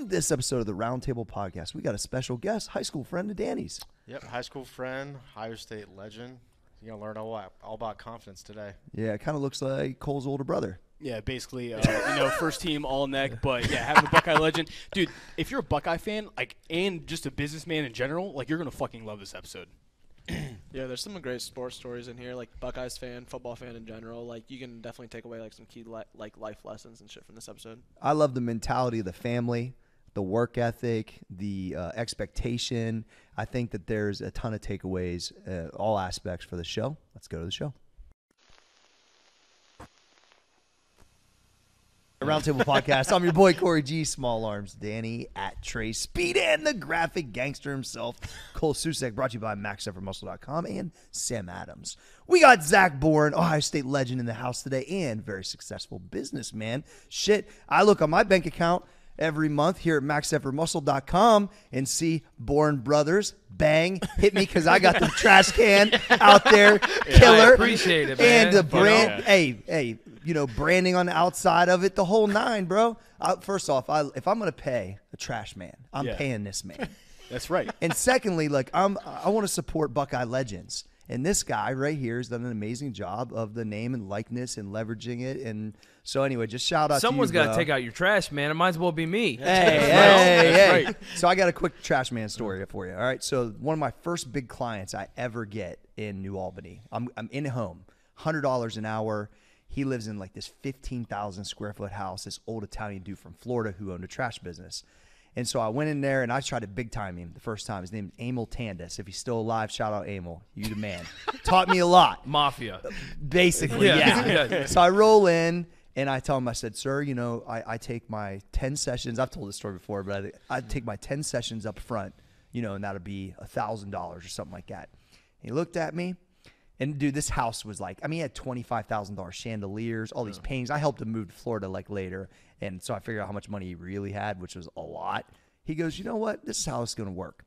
On this episode of the Roundtable Podcast, we got a special guest, high school friend of Danny's. Yep, high school friend, Ohio State legend. You're gonna learn all, about- all about confidence today. Yeah, it kind of looks like Cole's older brother. Yeah, basically, uh, you know, first team all neck, but yeah, having a Buckeye legend, dude. If you're a Buckeye fan, like, and just a businessman in general, like, you're gonna fucking love this episode. Yeah, there's some great sports stories in here, like Buckeyes fan, football fan in general. Like you can definitely take away like some key li- like life lessons and shit from this episode. I love the mentality of the family, the work ethic, the uh, expectation. I think that there's a ton of takeaways, uh, all aspects for the show. Let's go to the show. Roundtable Podcast. I'm your boy Corey G. Small Arms, Danny at Trey Speed, and the graphic gangster himself, Cole Susek. Brought to you by MaxEffortMuscle.com and Sam Adams. We got Zach Boren, Ohio State legend, in the house today, and very successful businessman. Shit, I look on my bank account every month here at MaxEffortMuscle.com and see Boren Brothers. Bang, hit me because I got the trash can out there, killer. appreciate it, man. And the You know? brand, hey, hey, you know, branding on the outside of it, the whole nine, bro. Uh, first off, I, if I'm gonna pay a trash man, I'm Yeah. paying this man. That's right. and secondly, like I'm, I want to support Buckeye legends, and this guy right here has done an amazing job of the name and likeness and leveraging it. And so, anyway, just shout out. Someone's to you, got to take out your trash, man. It might as well be me. Hey, hey, hey. right. So I got a quick trash man story for you. All right. So one of my first big clients I ever get in New Albany. I'm I'm in home, hundred dollars an hour. He lives in like this fifteen thousand square foot house. This old Italian dude from Florida who owned a trash business. And so I went in there and I tried to big time him the first time. His name is Emil Tandis. If he's still alive, shout out Emil. You the man. Taught me a lot. Mafia. Basically, Yeah. yeah. Yeah. So I roll in and I tell him, I said, sir, you know, I, I take my 10 sessions. I've told this story before, but I, I take my 10 sessions up front, you know, and that'll be a $1,000 or something like that. He looked at me. And dude, this house was like, I mean, he had twenty-five thousand dollars chandeliers, all these paintings. I helped him move to Florida like later, and so I figured out how much money he really had, which was a lot. He goes, you know what? This is how it's going to work.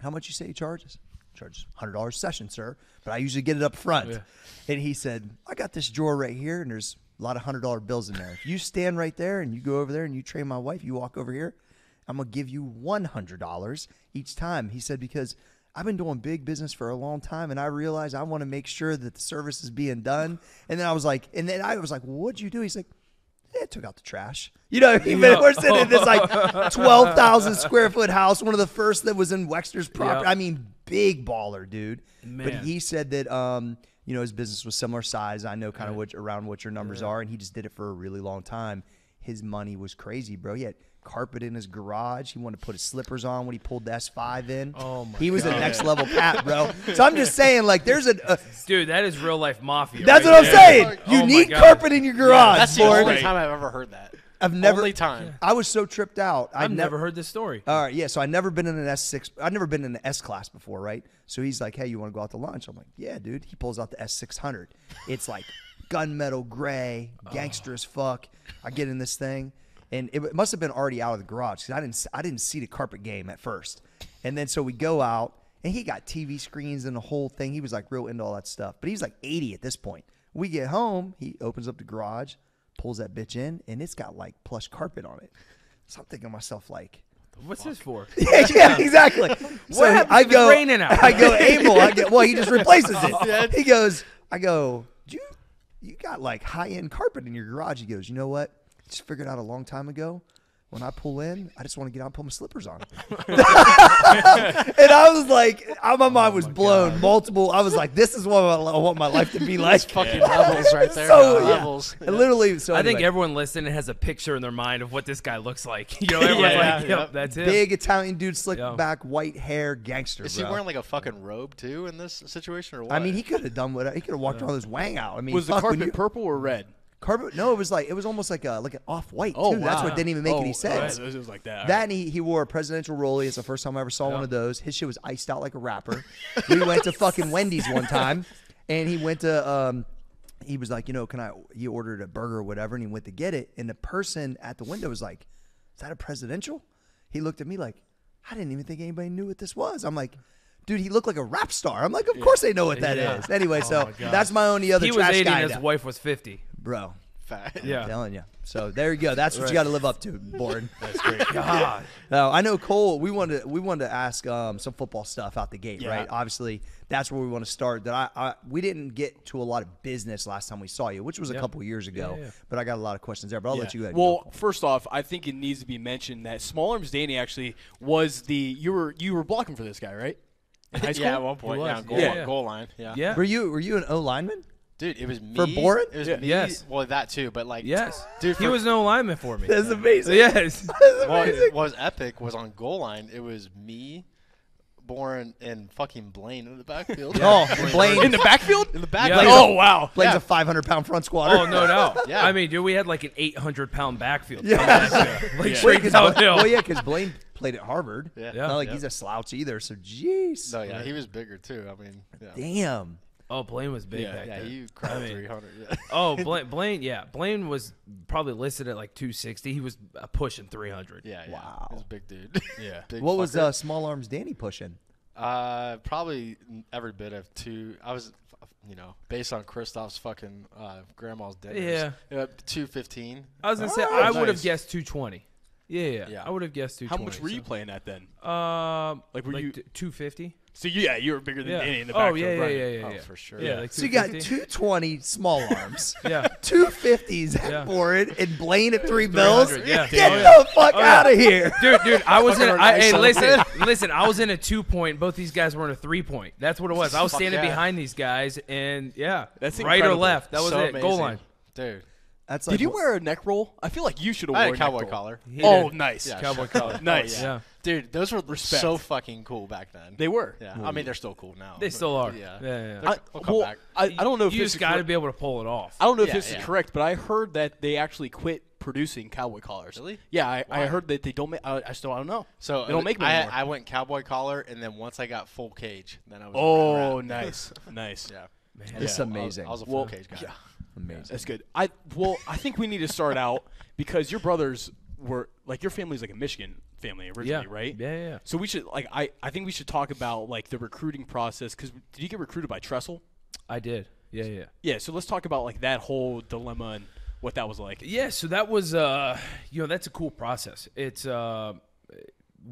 How much you say he charges? Charges hundred dollars session, sir. But I usually get it up front. And he said, I got this drawer right here, and there's a lot of hundred dollar bills in there. If you stand right there and you go over there and you train my wife, you walk over here, I'm gonna give you one hundred dollars each time. He said because I've been doing big business for a long time, and I realize I want to make sure that the service is being done. And then I was like, and then I was like, what'd you do? He's like, yeah, I took out the trash. You know, even we're sitting in this like twelve thousand square foot house, one of the first that was in Wexner's property. Yeah. I mean, big baller, dude. But he said that um, you know, his business was similar size. I know kind of what around what your numbers are, and he just did it for a really long time. His money was crazy, bro. He had carpet in his garage. He wanted to put his slippers on when he pulled the S5 in. Oh my He was a next level cat, bro. So I'm just saying, like, there's a. a Dude, that is real life mafia. that's right what I'm saying. Oh You my need God. carpet in your garage, That's the Lord. only time I've ever heard that. I've never. Only time. I was so tripped out. I've I'd never heard this story. All right, yeah. So I never been in an S six. I've never been in an S class before, right? So he's like, "Hey, you want to go out to lunch?" I'm like, "Yeah, dude." He pulls out the S six hundred. It's like gunmetal gray, oh. gangster as fuck. I get in this thing, and it must have been already out of the garage because I didn't. I didn't see the carpet game at first, and then so we go out, and he got TV screens and the whole thing. He was like real into all that stuff, but he's like 80 at this point. We get home, he opens up the garage, pulls that bitch in, and it's got like plush carpet on it. So I'm thinking to myself like. What's this for? Yeah, yeah, exactly. so I go, raining out? I go, Abel. I get, well, he just replaces it. He goes, I go, you, you got like high end carpet in your garage. He goes, you know what? Just figured out a long time ago. When I pull in, I just want to get out and put my slippers on. and I was like, I- my oh mind was blown. Multiple. I was like, this is what I I want my life to be like. Fucking levels right there. So yeah. levels. And literally, so I think everyone listening has a picture in their mind of what this guy looks like. You know, everyone's Yeah, like, yeah, yep, that's it. big Italian dude, slick Yeah. back, white hair, gangster. Is bro. he wearing like a fucking robe too in this situation or what? I mean, he could have done what he could have walked around with his wang out. I mean, Was the fuck, when carpet you- purple or red? Carpet? No, it was like it was almost like a like an off white Oh, too. That's what didn't even make Oh, any sense. oh, it was like that. That and he, he wore a presidential rollie. It's the first time I ever saw one of those. His shit was iced out like a rapper. we went to fucking Wendy's one time, and he went to um, he was like, you know, can I? He ordered a burger or whatever, and he went to get it, and the person at the window was like, "Is that a presidential?" He looked at me like, "I didn't even think anybody knew what this was." I'm like. Dude, he looked like a rap star. I'm like, of course they know what that is. Yeah. Anyway, so my that's my only other he was 80 guy. and his wife was 50. Bro, fat. Yeah. I'm telling you. So there you go. That's what you got to live up to, Boren. That's great. God. No, I know Cole. We wanted we wanted to ask um, some football stuff out the gate, Yeah. right? Obviously, that's where we want to start. That I, I we didn't get to a lot of business last time we saw you, which was a couple years ago. Yeah, yeah. But I got a lot of questions there. But I'll let you go. ahead Well, go. first off, I think it needs to be mentioned that Small Arms Danny actually was the you were you were blocking for this guy, right? High. Yeah, at one point. Yeah, goal, yeah. line, goal line. Yeah. Yeah. were you were you an O lineman? Dude, it was me. For Boren? It was Yeah. me. Yes. Well, that too, but like. Yes. Dude, he was no lineman for me. That's amazing. Yes. That's amazing. what was epic was on goal line. It was me, Boren, and fucking Blaine in the backfield. Oh, Blaine. In the backfield? in the back. Yeah. Oh wow. Blaine's Yeah. a 500 pound front squatter. Oh no doubt. Yeah. I mean, dude, we had like an 800 pound backfield. Yeah. like Yeah. straight Wait, 'cause downhill. Well, yeah, because Blaine played at Harvard. Yeah. Yeah. Not like Yeah. he's a slouch either. So, jeez. No, yeah, he was bigger too. I mean, yeah. Damn. Oh, Blaine was big Yeah, back Yeah, then. he cried mean- 300. Yeah. Oh, Blaine, Blaine, yeah, Blaine was probably listed at like 260. He was uh, pushing 300. Yeah, yeah. Wow. He was a big dude. Yeah. Big What was uh, small arms Danny pushing? Uh, probably every bit of two. I was, you know, based on Kristoff's fucking uh, grandma's dinners. Yeah. Uh, two fifteen. I was gonna say Oh, I would have guessed 220. Yeah, yeah, Yeah. I would have guessed How much were you playing at then? so- Um, Like, were you- 250? So yeah, you were bigger than Yeah. Danny in the oh backfield. yeah, yeah, right? yeah, yeah, Oh, yeah. for sure. Yeah, Yeah. like So you got 250? 220 small arms, Yeah. 250s Yeah. at Boren, and Blaine at three bills. 300, yeah. Get Oh, yeah. the fuck Oh, yeah. out of here. Dude, dude, I was in. Fucking I, hey, little listen, listen. I was in a two point. Both these guys were in a three point. That's what it was. I was Fuck standing yeah. behind these guys, and yeah, That's right incredible. or left. That was so it. Amazing. Goal line. dude. That's like Did you wear a neck roll? I feel like you should have I had worn a cowboy neck roll. collar. He Oh, did. nice. Yeah, Cowboy sure. collar. Oh, nice. Yeah, Dude, those were Respect. so fucking cool back then. They were. yeah, I mean they're still cool now. they but still are. Yeah, yeah, yeah. They're- I, We'll come well, back. I, I don't know if you this just is got to correct. be able to pull it off. I don't know if Yeah, this yeah. is correct, but I heard that they actually quit producing cowboy collars. Really? Yeah, I, I Why? heard that they don't make. I, I still I don't know. So They don't uh, make them I, anymore. I went cowboy collar, and then once I got full cage, then I was. Oh, around. nice, nice. yeah. Man. This is amazing. I was, I was a full Well, cage guy. Amazing. That's good. I well, I think we need to start out because your brothers were like your family's like a Michigan family originally, yeah, right? Yeah, yeah, yeah. So we should like I I think we should talk about like the recruiting process because did you get recruited by Tressel? I did. Yeah, yeah. Yeah. So let's talk about like that whole dilemma and what that was like. Yeah, so that was uh you know, that's a cool process. It's uh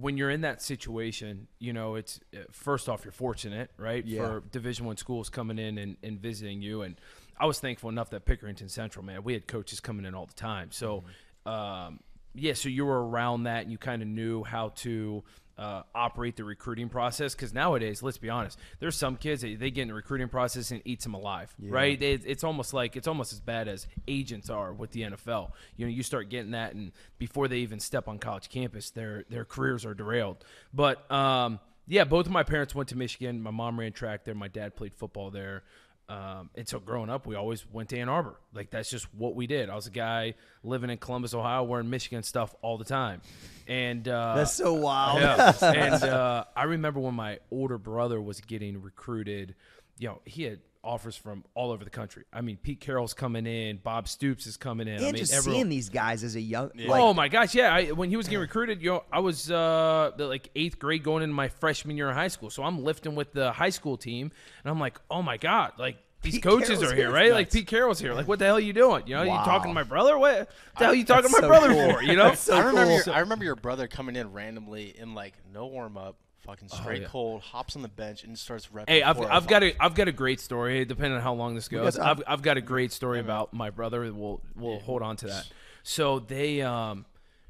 when you're in that situation, you know, it's uh, first off you're fortunate, right? Yeah. For Division 1 schools coming in and, and visiting you and I was thankful enough that Pickerington Central, man, we had coaches coming in all the time. So um yeah, so you were around that and you kind of knew how to uh, operate the recruiting process because nowadays, let's be honest, there's some kids that they get in the recruiting process and eats them alive, right? It, it's almost like it's almost as bad as agents are with the NFL. You know, you start getting that, and before they even step on college campus, their their careers are derailed. But um, yeah, both of my parents went to Michigan. My mom ran track there. My dad played football there. Um, and so growing up, we always went to Ann Arbor. Like that's just what we did. I was a guy living in Columbus, Ohio, wearing Michigan stuff all the time. And uh, That's so wild. yeah. and uh, I remember when my older brother was getting recruited, you know, he had offers from all over the country. I mean, Pete Carroll's coming in, Bob Stoops is coming in. And I mean, just everyone- seeing these guys as a young, like, oh my gosh, yeah! I, when he was getting recruited, you know, I was uh, like eighth grade going into my freshman year of high school, so I'm lifting with the high school team, and I'm like, oh my god, like these Pete coaches Carroll's are here. here, right? Like Pete Carroll's here. Like, what the hell are you doing? You know, Wow. you talking to my brother? What the hell are you talking to my so brother cool. for? You know? So I remember. cool. Your, I remember your brother coming in randomly in like no warm up, fucking straight Oh, yeah. cold, hops on the bench and starts repping. Hey, I've, I've got a I've got a great story. Depending on how long this goes. I've, I've got a great story about my brother. We'll we'll hold on to that. So they um,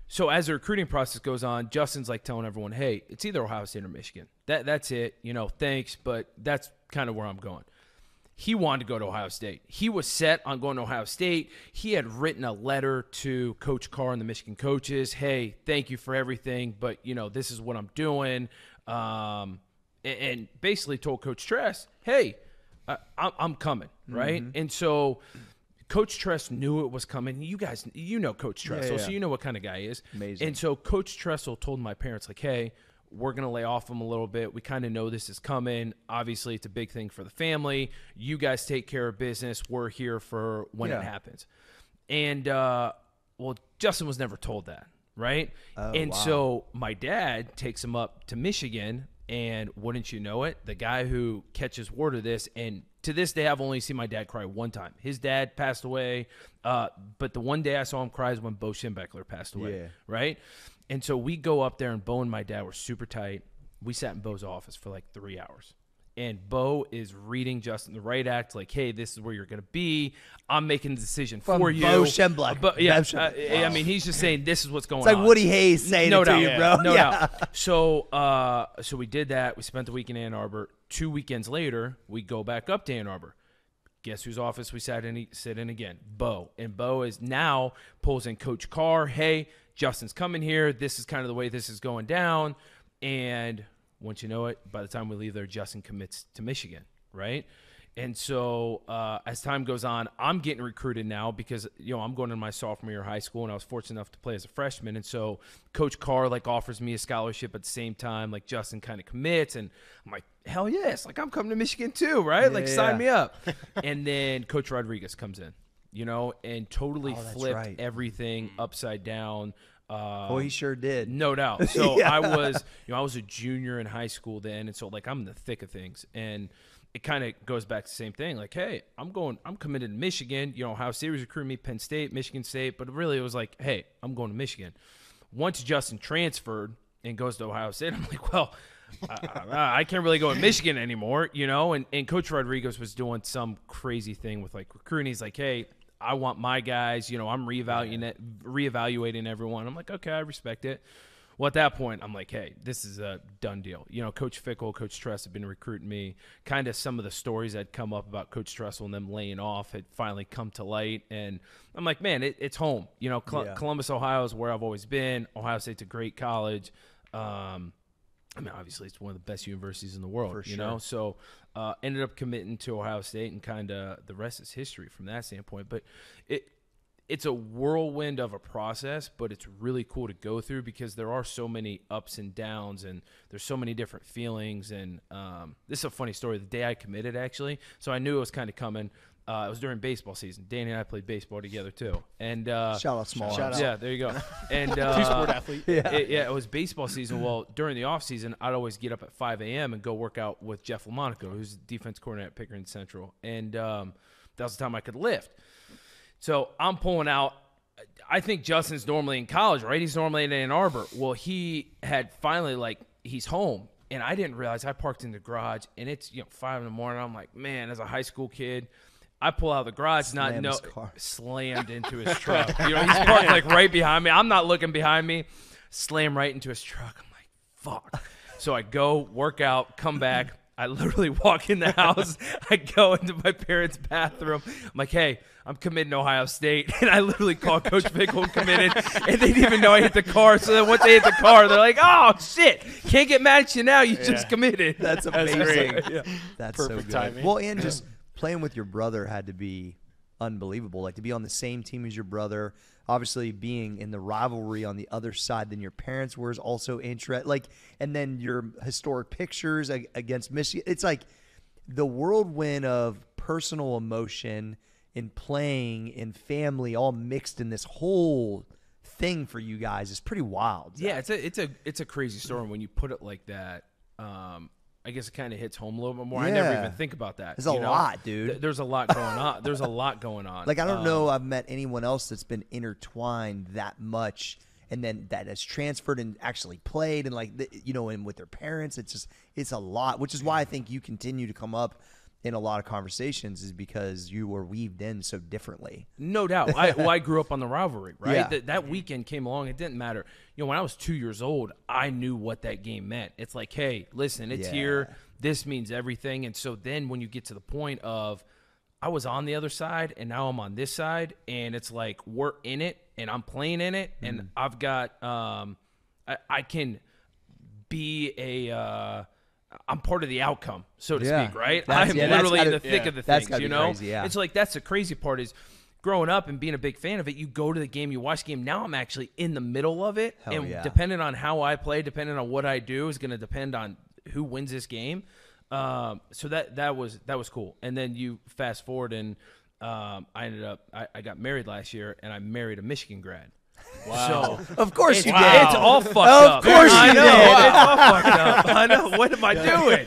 so as the recruiting process goes on, Justin's like telling everyone, "Hey, it's either Ohio State or Michigan. That that's it. You know, thanks, but that's kind of where I'm going." He wanted to go to Ohio State. He was set on going to Ohio State. He had written a letter to Coach Carr and the Michigan coaches. Hey, thank you for everything, but you know this is what I'm doing. Um, and, and basically told Coach Tress, "Hey, I, I'm, I'm coming, right?" And so Coach Tress knew it was coming. You guys, you know Coach Tressel, yeah. so you know what kind of guy he is. Amazing. And so Coach Tressel told my parents, like, "Hey, we're gonna lay off him a little bit. We kind of know this is coming. Obviously, it's a big thing for the family. You guys take care of business. We're here for when Yeah. it happens." And uh, well, Justin was never told that, right? Oh, and wow. so my dad takes him up to Michigan And wouldn't you know it, the guy who catches word of this, and to this day, I've only seen my dad cry one time. His dad passed away, uh, but the one day I saw him cry is when Bo Schembechler passed away, Yeah. right? And so we go up there, and Bo and my dad were super tight. We sat in Bo's office for like three hours. And Bo is reading Justin the right act, like, "Hey, this is where you're gonna be. I'm making the decision From for you." Bo yeah, Bo Schembechler. uh, I mean, he's just saying this is what's going on. It's like on. Woody Hayes saying no it to doubt, you, bro. No yeah. doubt. So, uh, so we did that. We spent the week in Ann Arbor. Two weekends later, we go back up to Ann Arbor. Guess whose office we sat in? Sit in again, Bo. And Bo is now pulls in Coach Carr. Hey, Justin's coming here. This is kind of the way this is going down. And once you know it, by the time we leave there, Justin commits to Michigan, right? And so uh, as time goes on, I'm getting recruited now because you know I'm going to my sophomore year of high school, and I was fortunate enough to play as a freshman. And so Coach Carr like offers me a scholarship at the same time. Like Justin kind of commits, and I'm like, hell yes, like I'm coming to Michigan too, right? like Yeah, sign me up. and then Coach Rodriguez comes in, you know, and totally Oh, flipped right. everything upside down. Uh, Oh, he sure did. no doubt. So Yeah. I was, you know, I was a junior in high school then, and so like I'm in the thick of things, and it kind of goes back to the same thing. Like, hey, I'm going, I'm committed to Michigan. You know, Ohio State was recruiting me, Penn State, Michigan State, but really it was like, hey, I'm going to Michigan. Once Justin transferred and goes to Ohio State, I'm like, well. I, I, I can't really go in Michigan anymore, you know. And, and Coach Rodriguez was doing some crazy thing with like recruiting. He's like, "Hey, I want my guys. You know, I'm reevaluating it, reevaluating everyone." I'm like, "Okay, I respect it." Well, at that point, I'm like, "Hey, this is a done deal." You know, Coach Fickell, Coach Tress have been recruiting me. Kind of some of the stories that come up about Coach Tressel and them laying off had finally come to light, and I'm like, "Man, it, it's home." You know, Col- Yeah. Columbus, Ohio is where I've always been. Ohio State's a great college. Um, I mean, obviously, it's one of the best universities in the world. For you sure. know, so uh, ended up committing to Ohio State, and kind of the rest is history from that standpoint. But it it's a whirlwind of a process, but it's really cool to go through because there are so many ups and downs, and there's so many different feelings. And um, this is a funny story. The day I committed, actually, so I knew it was kind of coming. Uh, it was during baseball season. Danny and I played baseball together too, and uh, Shout out small. Shout out. yeah, there you go. And uh, Two sport athlete. Yeah. it, yeah, it was baseball season. Well, during the off season, I'd always get up at 5 a.m. and go work out with Jeff Lamonaco, who's the defense coordinator at Pickering Central, and um, that was the time I could lift. So I'm pulling out. I think Justin's normally in college, right? He's normally in Ann Arbor. Well, he had finally like he's home, and I didn't realize I parked in the garage, and it's you know five in the morning. I'm like, man, as a high school kid. I pull out of the garage, not Slam no his car. slammed into his truck. You know, he's parked like right behind me. I'm not looking behind me. Slam right into his truck. I'm like, fuck. So I go work out, come back. I literally walk in the house. I go into my parents' bathroom. I'm like, hey, I'm committing to Ohio State. And I literally call Coach Fickell and committed. And they didn't even know I hit the car. So then once they hit the car, they're like, oh, shit. Can't get mad at you now. You just committed. That's That's amazing. great. That's Perfect so good. timing. Well, and just playing with your brother had to be unbelievable. Like to be on the same team as your brother, obviously being in the rivalry on the other side than your parents were is also interest. Like, and then your historic pictures against Michigan. It's like the whirlwind of personal emotion in playing in family, all mixed in this whole thing for you guys is pretty wild. Yeah, it's a it's a it's a crazy story when you put it like that. Um, I guess it kind of hits home a little bit more. I never Yeah. even think about that. There's a you know? lot, dude. Th- There's a lot going on. There's a lot going on. Like I don't Um, know I've met anyone else that's been intertwined that much and then that has transferred and actually played and like you know and with their parents it's just it's a lot which is why I think you continue to come up in a lot of conversations is because you were weaved in so differently. No doubt. I, well, I grew up on the rivalry, right? Yeah. That, that weekend came along. It didn't matter. You know, when I was two years old, I knew what that game meant. It's like, hey, listen, it's Yeah. here. This means everything. And so then when you get to the point of, I was on the other side and now I'm on this side, and it's like we're in it and I'm playing in it, Mm. and I've got, um, I, I can be a, uh, I'm part of the outcome, so to Yeah. speak, right? That's- I'm yeah, literally in gotta- the thick of the things, you know. crazy, yeah. It's like that's the crazy part is growing up and being a big fan of it. You go to the game, you watch the game. Now I'm actually in the middle of it, Hell and yeah. depending on how I play, depending on what I do, is going to depend on who wins this game. Um, so that that was that was cool. And then you fast forward, and um, I ended up I, I got married last year, and I married a Michigan grad. Wow. So Of course it's, you did. it's all fucked Of up. course I you know. did. It's all fucked up. I know. What am I doing?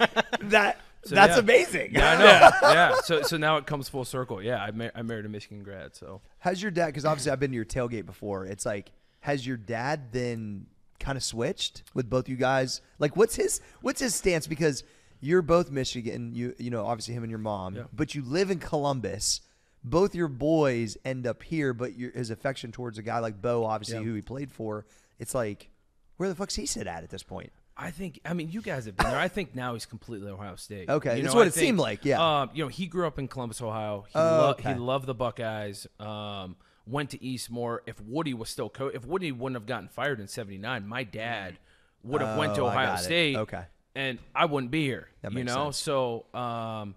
that So, that's yeah. amazing. Yeah, I know. yeah. So so now it comes full circle. Yeah, I, mar- I married a Michigan grad. So Has your dad? Because obviously I've been to your tailgate before. It's like, has your dad then kind of switched with both you guys? Like, what's his what's his stance? Because you're both Michigan. You you know obviously him and your mom, Yeah. but you live in Columbus. Both your boys end up here, but your, his affection towards a guy like Bo, obviously Yeah. who he played for, it's like, where the fuck's he sit at at this point? I think I mean you guys have been there. I think now he's completely Ohio State. Okay, You that's know, what I it seemed like, yeah. Um, you know, he grew up in Columbus, Ohio. He, Oh, lo- okay. he loved the Buckeyes. Um, went to Eastmoor. If Woody was still coach, if Woody wouldn't have gotten fired in '79, my dad would have went to Oh, Ohio got it. State. Okay. and I wouldn't be here. That you know, sense. so um,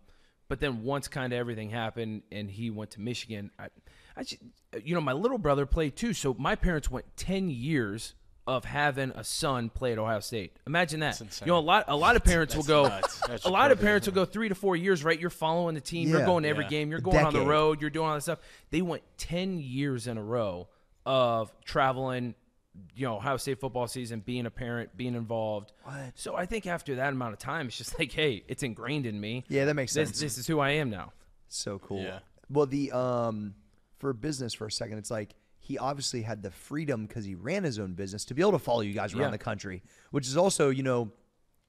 but then once kind of everything happened and he went to Michigan, I, I just, you know, my little brother played too. So my parents went ten years of having a son play at Ohio State. Imagine that. You know, a lot a lot of parents will go. a lot of parents will go three to four years, right? You're following the team. Yeah. You're going to every Yeah. game. You're going on the road. You're doing all that stuff. They went ten years in a row of traveling. You know, Ohio State football season, being a parent, being involved. What? So I think after that amount of time, it's just like, hey, it's ingrained in me. Yeah, that makes This, sense. this is who I am now. So cool. Yeah. Well, the um for business for a second, it's like he obviously had the freedom because he ran his own business to be able to follow you guys around Yeah. the country, which is also you know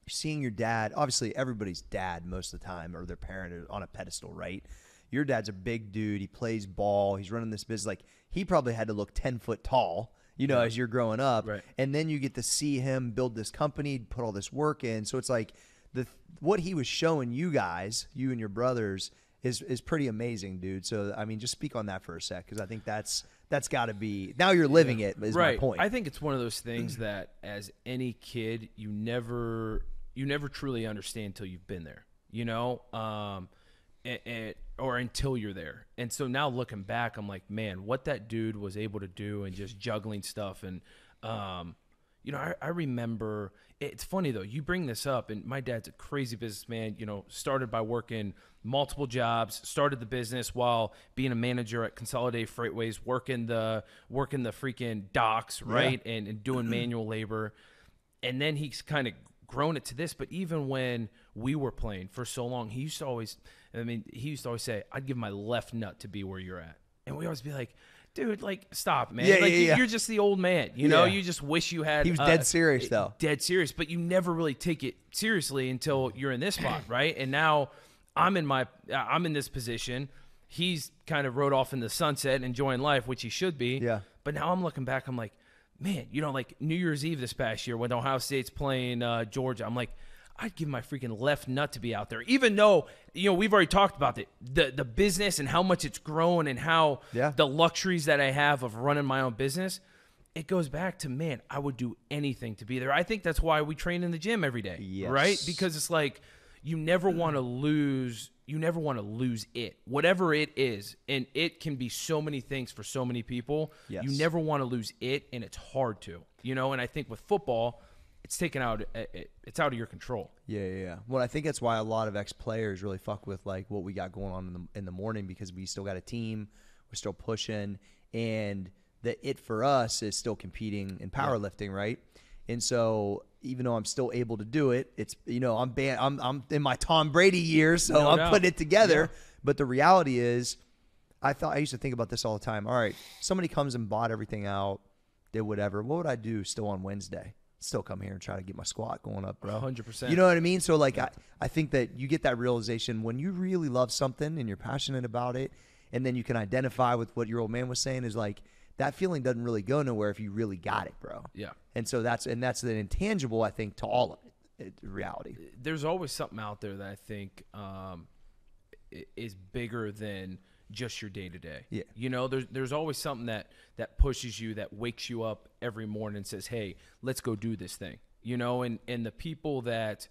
seeing your dad. Obviously, everybody's dad most of the time or their parent is on a pedestal, right? Your dad's a big dude. He plays ball. He's running this business. Like he probably had to look ten foot tall, you know, as you're growing up. Right. And then you get to see him build this company, put all this work in. So it's like the what he was showing you guys, you and your brothers, is is pretty amazing, dude. So I mean, just speak on that for a sec, because I think that's that's got to be now you're living it. Is right. my point. I think it's one of those things that as any kid, you never you never truly understand until you've been there. You know, um, and, and, or until you're there. And so now looking back, I'm like, man, what that dude was able to do and just juggling stuff and um, you know, I, I remember it's funny though, you bring this up and my dad's a crazy businessman, you know, started by working multiple jobs, started the business while being a manager at Consolidated Freightways, working the working the freaking docks, right? And, and doing manual labor. And then he's kind of grown it to this, but even when we were playing for so long, he used to always I mean, he used to always say, I'd give my left nut to be where you're at. And we always be like, dude, like stop, man. Yeah, like yeah, yeah. you're just the old man. You know, Yeah. you just wish you had He was uh, dead serious, though. Dead serious, but you never really take it seriously until you're in this spot, right? And now I'm in my I'm in this position. He's kind of rode off in the sunset enjoying life, which he should be. Yeah. But now I'm looking back, I'm like, man, you know, like New Year's Eve this past year when Ohio State's playing uh, Georgia, I'm like, I'd give my freaking left nut to be out there, even though you know we've already talked about it, the the business and how much it's grown and how Yeah. the luxuries that I have of running my own business. It goes back to man, I would do anything to be there. I think that's why we train in the gym every day, Yes. right? Because it's like you never mm-hmm. want to lose. You never want to lose it, whatever it is, and it can be so many things for so many people. Yes. You never want to lose it, and it's hard to, you know. And I think with football, it's taken out. it- It's out of your control. Yeah, yeah, yeah. Well, I think that's why a lot of ex players really fuck with like what we got going on in the in the morning because we still got a team, we're still pushing, and the it for us is still competing in powerlifting, right? And so even though I'm still able to do it, it's you know I'm ban- I'm I'm in my Tom Brady years, so No I'm doubt. putting it together. But the reality is, I thought I used to think about this all the time. All right, somebody comes and bought everything out, did whatever. What would I do still on Wednesday? Still come here and try to get my squat going up, bro. 100%. You know what I mean? So like I, I think that you get that realization when you really love something and you're passionate about it, and then you can identify with what your old man was saying is like that feeling doesn't really go nowhere if you really got it, bro. Yeah. And so that's and that's the intangible I think to all of it, it reality. there's always something out there that I think um, is bigger than just your day to day. Yeah. You know, there's there's always something that that pushes you, that wakes you up every morning and says, "Hey, let's go do this thing." You know, and and the people that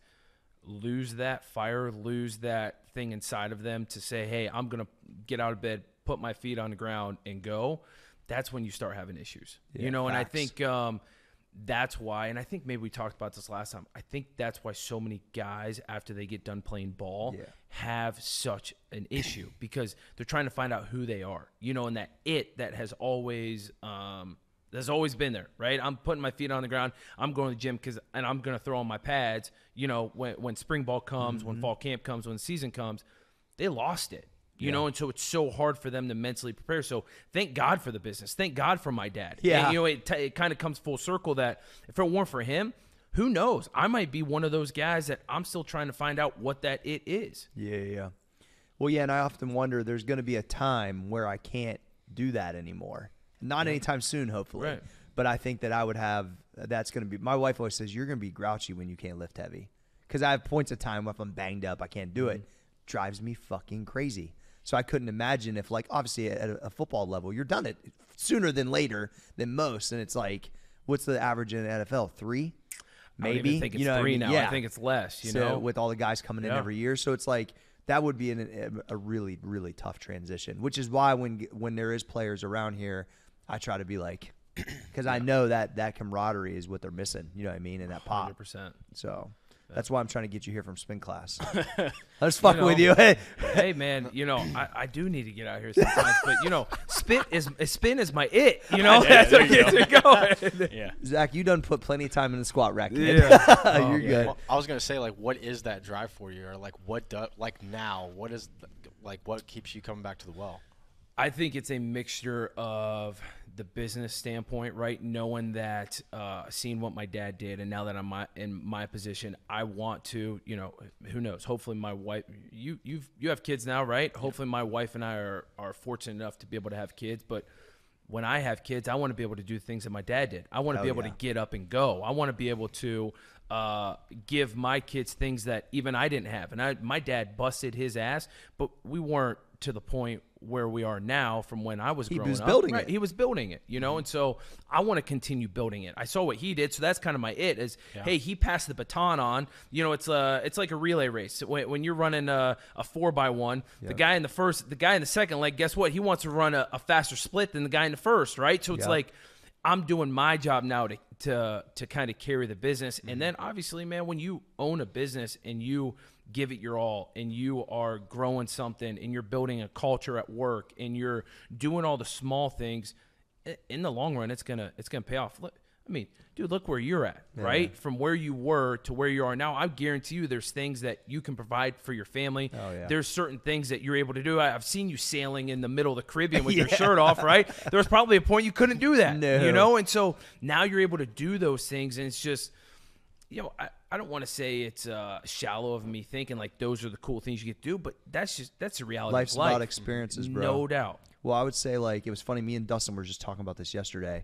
lose that fire, lose that thing inside of them to say, "Hey, I'm gonna get out of bed, put my feet on the ground, and go." That's when you start having issues. Yeah, you know, and I think um, that's why, and I think maybe we talked about this last time. I think that's why so many guys, after they get done playing ball, Yeah. have such an issue because they're trying to find out who they are. You know, and that it that has always um, That's always been there, right? I'm putting my feet on the ground. I'm going to the gym because, and I'm going to throw on my pads. You know, when when spring ball comes, when fall camp comes, when the season comes, they lost it. You know, and so it's so hard for them to mentally prepare. So thank God for the business. Thank God for my dad. Yeah. And, you know, it, t- it kind of comes full circle that if it weren't for him, who knows? I might be one of those guys that I'm still trying to find out what that it is. Yeah, yeah, yeah. Well, yeah, and I often wonder there's going to be a time where I can't do that anymore. Not anytime soon, hopefully. Right. But I think that I would have. That's going to be. My wife always says you're going to be grouchy when you can't lift heavy, because I have points of time where if I'm banged up, I can't do it. Mm-hmm. Drives me fucking crazy. So I couldn't imagine if, like, obviously at a, a football level, you're done it sooner than later than most, and it's like, what's the average in the NFL? Three, I maybe. even think it's you know what I three mean? now. Yeah. I think it's less. You so know, with all the guys coming in every year, so it's like that would be an, a, really really tough transition. Which is why when when there is players around here, I try to be like, because I know that that camaraderie is what they're missing. You know what I mean? And that pop. hundred percent. So that's why I'm trying to get you here from spin class. I'm just fucking know, with you. Hey, hey man, you know I, I do need to get out here sometimes, but you know, spin is spin is my it. You know, Yeah, that's there what you gets it going. Yeah. Zach, you done put plenty of time in the squat rack. kid. Yeah. you're oh, good. Well, I was gonna say like, what is that drive for you, or like what do, like now? What is the, like what keeps you coming back to the well? I think it's a mixture of the business standpoint, right? Knowing that, uh, seeing what my dad did, and now that I'm my, in my position, I want to, you know, who knows? Hopefully, my wife, you, you've, you have kids now, right? Hopefully, my wife and I are are fortunate enough to be able to have kids, but. When I have kids, I want to be able to do things that my dad did. I want to be able yeah. to get up and go. I want to be able to uh, give my kids things that even I didn't have. And I, my dad busted his ass, but we weren't to the point where we are now from when I was He growing was up. building Right, it. He was building it, you know, and so I want to continue building it. I saw what he did, so that's kind of my it. Is hey, he passed the baton on. You know, it's a it's like a relay race. When, when you're running a, a four by one, the guy in the first, the guy in the second leg, guess what? He wants to run a, a faster split than the guy in the first, right? So it's Yeah. like I'm doing my job now to to to kind of carry the business. Mm-hmm. And then obviously, man, when you own a business and you give it your all and you are growing something and you're building a culture at work and you're doing all the small things, in the long run it's going to it's going to pay off. Look, I mean, dude, look where you're at, right? From where you were to where you are now. I guarantee you there's things that you can provide for your family. Oh, yeah. There's certain things that you're able to do. I, I've seen you sailing in the middle of the Caribbean with your shirt off, right? There was probably a point you couldn't do that. No. You know, and so now you're able to do those things and it's just you know, I, I don't want to say it's uh, shallow of me thinking like those are the cool things you get to do, but that's just that's the reality Life's of life. about experiences, bro. No doubt. Well, I would say like it was funny. Me and Dustin were just talking about this yesterday.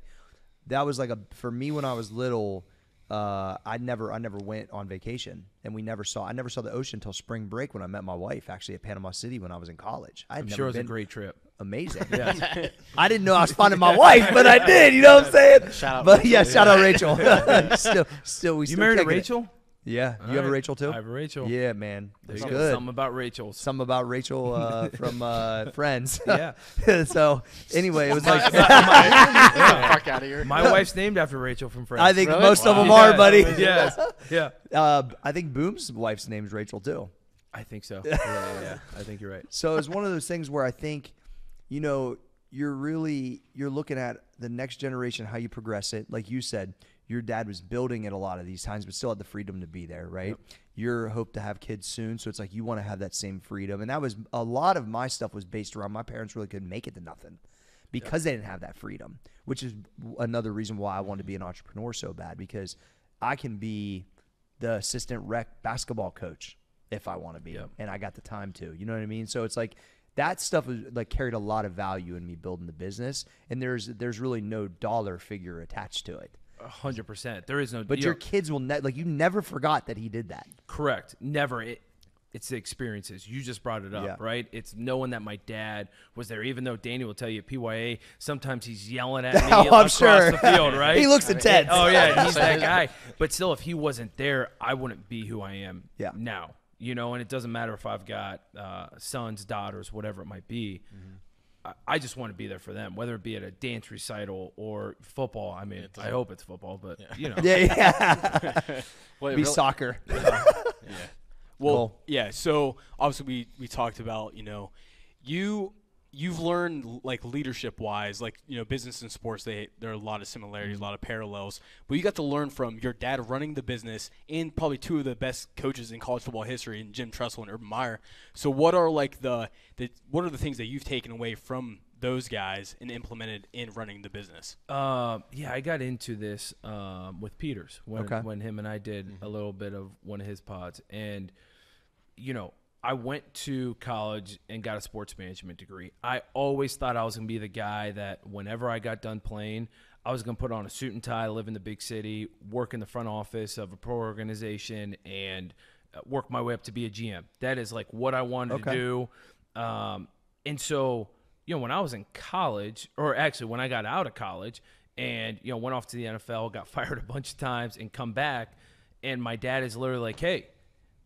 That was like a for me when I was little. Uh, I never I never went on vacation, and we never saw I never saw the ocean until spring break when I met my wife actually at Panama City when I was in college. I had I'm never sure it was a great trip. amazing. I didn't know I was finding my wife, but I did. You know what I'm saying? Shout out But Rachel. yeah, shout out Rachel. still, still, we You still married a kicking it. Rachel? Yeah, you All have a right. Rachel too. I have a Rachel. Yeah, man, There that's you good. Something about Rachel. Something about Rachel uh, from uh, Friends. Yeah. so anyway, it was like Fuck out of here. My wife's named after Rachel from Friends. I think Really? most of Wow. them are, buddy. Yes. Yeah. Uh, I think Boom's wife's name's Rachel too. I think so. Yeah, yeah, yeah. I think you're right. So it's one of those things where I think, you know, you're really you're looking at the next generation, how you progress it. Like you said, your dad was building it a lot of these times, but still had the freedom to be there, right? Your hope to have kids soon, so it's like you want to have that same freedom, and that was a lot of my stuff was based around my parents really couldn't make it to nothing because they didn't have that freedom, which is another reason why I wanted to be an entrepreneur so bad because I can be the assistant rec basketball coach if I want to be, Yep. and I got the time to. You know what I mean? So it's like that stuff is like carried a lot of value in me building the business, and there's there's really no dollar figure attached to it. A hundred percent. There is no. But you your know, kids will ne- like you never forgot that he did that. Correct. Never. It, it's the experiences. You just brought it up, Yeah. right? It's knowing that my dad was there, even though Danny will tell you at PYA, sometimes he's yelling at me Oh, across sure. the field, right? He looks intense. Oh yeah, he's that guy. But still, if he wasn't there, I wouldn't be who I am Yeah. now. You know, and it doesn't matter if I've got uh, sons, daughters, whatever it might be. I, I just want to be there for them, whether it be at a dance recital or football. I mean, I hope it's football, but you know, Yeah, yeah. Well, be really- soccer. Well, Cool. yeah. So obviously we we talked about you know, you you've learned like leadership wise, like you know, business and sports, they there are a lot of similarities, a lot of parallels. But you got to learn from your dad running the business and probably two of the best coaches in college football history, in Jim Tressel and Urban Meyer. So what are like the, the what are the things that you've taken away from those guys and implemented in running the business? Um, yeah, I got into this um, with Peters when Okay. when him and I did a little bit of one of his pods, and you know, I went to college and got a sports management degree. I always thought I was gonna be the guy that whenever I got done playing, I was gonna put on a suit and tie, live in the big city, work in the front office of a pro organization, and uh, work my way up to be a GM. That is like what I wanted Okay. to do. Um, and so, you know, when I was in college, or actually when I got out of college and, you know, went off to the NFL, got fired a bunch of times and come back, and my dad is literally like, hey,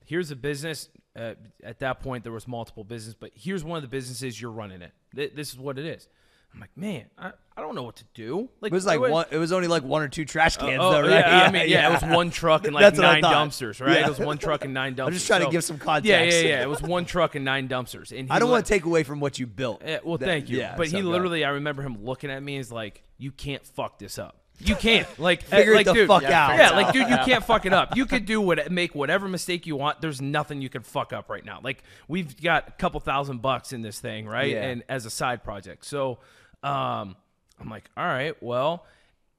here's a business. Uh, at that point, there was multiple business, but here's one of the businesses you're running it. Th- this is what it is. I'm like, man, I, I don't know what to do. Like It was like one. It was only like one or two trash cans, Oh, though, right? yeah, I mean, yeah, it was one truck and like nine dumpsters, right? Yeah. It was one truck and nine dumpsters. I'm just trying to give some context. yeah, yeah. yeah. It was one truck and nine dumpsters. And he I don't want to take away from what you built. Eh, well, That- thank you. yeah, but so he literally, I remember him looking at me is like, "You can't fuck this up. You can't. Like, Figure like, the dude, fuck Yeah, out. Yeah, like, dude, you can't fuck it up. You could do what, make whatever mistake you want. There's nothing you can fuck up right now. Like, we've got a couple thousand bucks in this thing, right? Yeah. And as a side project, so um, I'm like, all right, well,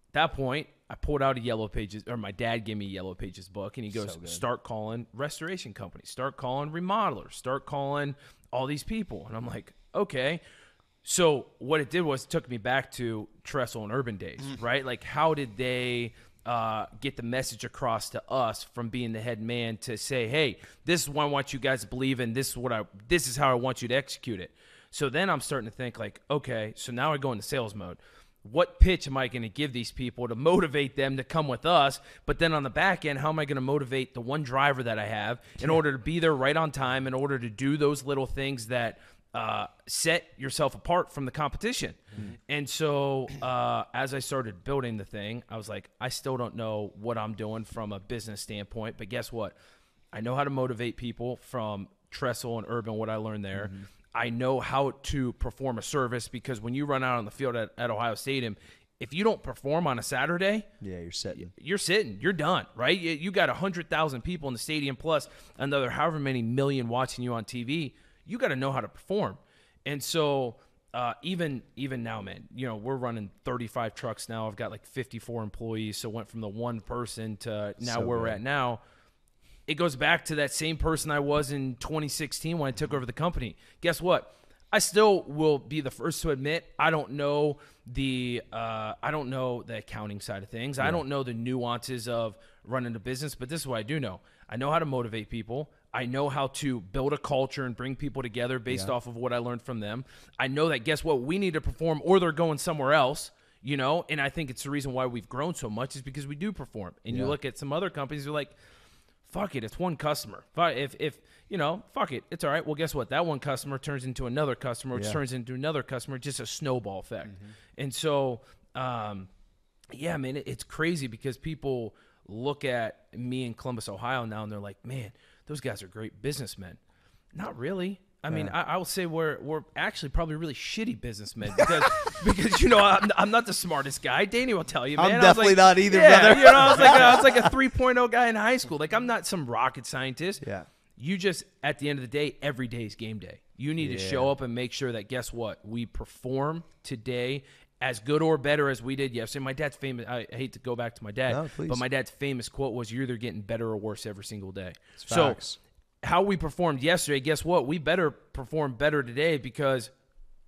at that point. I pulled out a Yellow Pages, or my dad gave me a Yellow Pages book, and he goes, "Start calling restoration companies, start calling remodelers, start calling all these people." And I'm like, "Okay." So what it did was it took me back to Tressel and Urban Days, right? Like how did they uh, get the message across to us from being the head man to say, "Hey, this is what I want you guys to believe in. This is what I. This is how I want you to execute it." So then I'm starting to think like, okay, so now I go into sales mode. What pitch am I going to give these people to motivate them to come with us? But then on the back end, how am I going to motivate the one driver that I have in order to be there right on time, in order to do those little things that uh, set yourself apart from the competition. And so, uh, as I started building the thing, I was like, I still don't know what I'm doing from a business standpoint, but guess what? I know how to motivate people from Tressel and Urban, what I learned there. I know how to perform a service because when you run out on the field at, at Ohio Stadium, if you don't perform on a Saturday, Yeah, you're sitting. you're sitting, you're done, right? You, you got 100,000 people in the stadium plus another however many million watching you on TV. You got to know how to perform. And so uh, even even now, man, you know, we're running 35 trucks now. I've got like 54 employees. So went from the one person to now So where we're at now. It goes back to that same person I was in 2016 when I took over the company. Guess what? I still will be the first to admit I don't know the uh, I don't know the accounting side of things. I don't know the nuances of running a business, but this is what I do know. I know how to motivate people. I know how to build a culture and bring people together based off of what I learned from them. I know that guess what we need to perform or they're going somewhere else. You know, and I think it's the reason why we've grown so much is because we do perform. And you look at some other companies, they're like, fuck it, it's one customer. If if you know, fuck it, it's all right. Well, guess what? That one customer turns into another customer, which Yeah. turns into another customer, just a snowball effect. And so, um, yeah, man, it, it's crazy because people look at me in Columbus, Ohio now, and they're like, man, those guys are great businessmen. Not really. I mean, I, I will say we're we're actually probably really shitty businessmen because because you know I'm, I'm not the smartest guy. Danny will tell you, I'm man. I was definitely like- not either, yeah, brother. You know, I was like a, I was like a 3.0 guy in high school. Like I'm not some rocket scientist. Yeah. You just at the end of the day, every day is game day. You need to show up and make sure that guess what we perform today as good or better as we did yesterday. My dad's famous. I hate to go back to my dad, No, but my dad's famous quote was, "You're either getting better or worse every single day." facts. So how we performed yesterday, guess what? We better perform better today because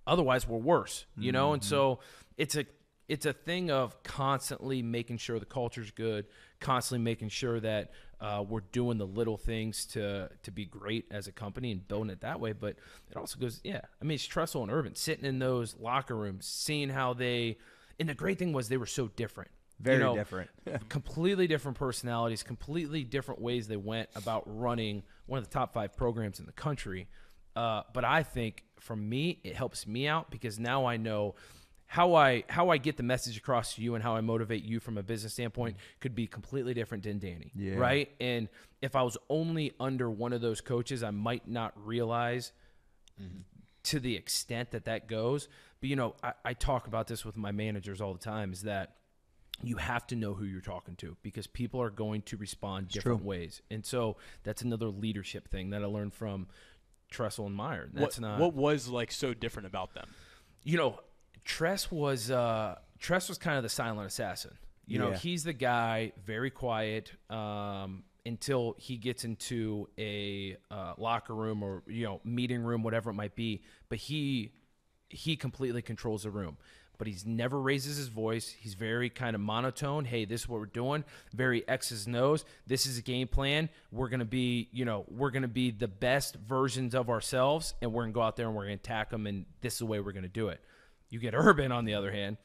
otherwise we're worse, you know? And so mm-hmm. it's a it's a thing of constantly making sure the culture's good, constantly making sure that uh, we're doing the little things to to be great as a company and building it that way. But it also goes, yeah. I mean, it's Tressel and Urban sitting in those locker rooms, seeing how they. And the great thing was they were so different. You Very know, different. completely different personalities, completely different ways they went about running one of the top five programs in the country. Uh, but I think for me, it helps me out because now I know how I how I get the message across to you and how I motivate you from a business standpoint could be completely different than Danny, Yeah. right? And if I was only under one of those coaches, I might not realize to the extent that that goes. But you know, I, I talk about this with my managers all the time. Is that you have to know who you're talking to because people are going to respond different ways, and so that's another leadership thing that I learned from Tressel and Meyer. That's what, not what was like so different about them? you know, Tress was uh, Tress was kind of the silent assassin. You know, Yeah. he's the guy, very quiet um, until he gets into a uh, locker room or you know meeting room, whatever it might be. But he he completely controls the room. But he's never raises his voice. He's very kind of monotone. Hey, this is what we're doing. Very X's and O's. This is a game plan. We're gonna be, you know, we're gonna be the best versions of ourselves, and we're gonna go out there and we're gonna attack them, and this is the way we're gonna do it. You get Urban on the other hand.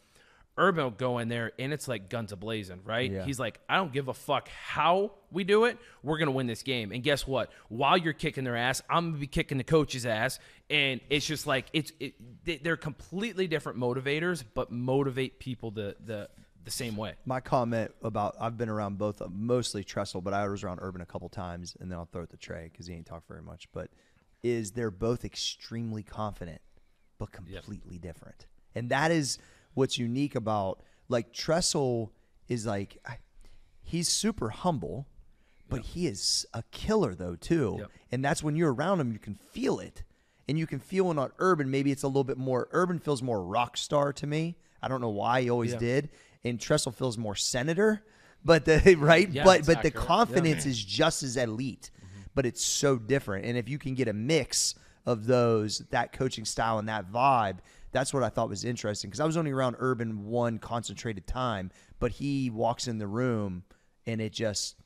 Urban will go in there and it's like guns a blazing, right? Yeah. He's like, I don't give a fuck how we do it. We're gonna win this game. And guess what? While you're kicking their ass, I'm gonna be kicking the coach's ass. And it's just like it's it, they- they're completely different motivators, but motivate people the the the same way. My comment about I've been around both, of- mostly Tressel, but I was around Urban a couple times, and then I'll throw it to Trey because he ain't talk very much. But is they're both extremely confident, but completely different, and that is what's unique about like Tressel is like he's super humble, but he is a killer though too, Yep. and that's when you're around him, you can feel it. And you can feel it on Urban. Maybe it's a little bit more. Urban feels more rock star to me. I don't know why he always Yeah. did. And Tressel feels more senator, but the right. Yeah, but but the accurate. confidence is just as elite, mm-hmm. but it's so different. And if you can get a mix of those, that coaching style and that vibe, that's what I thought was interesting. Because I was only around Urban one concentrated time, but he walks in the room and it just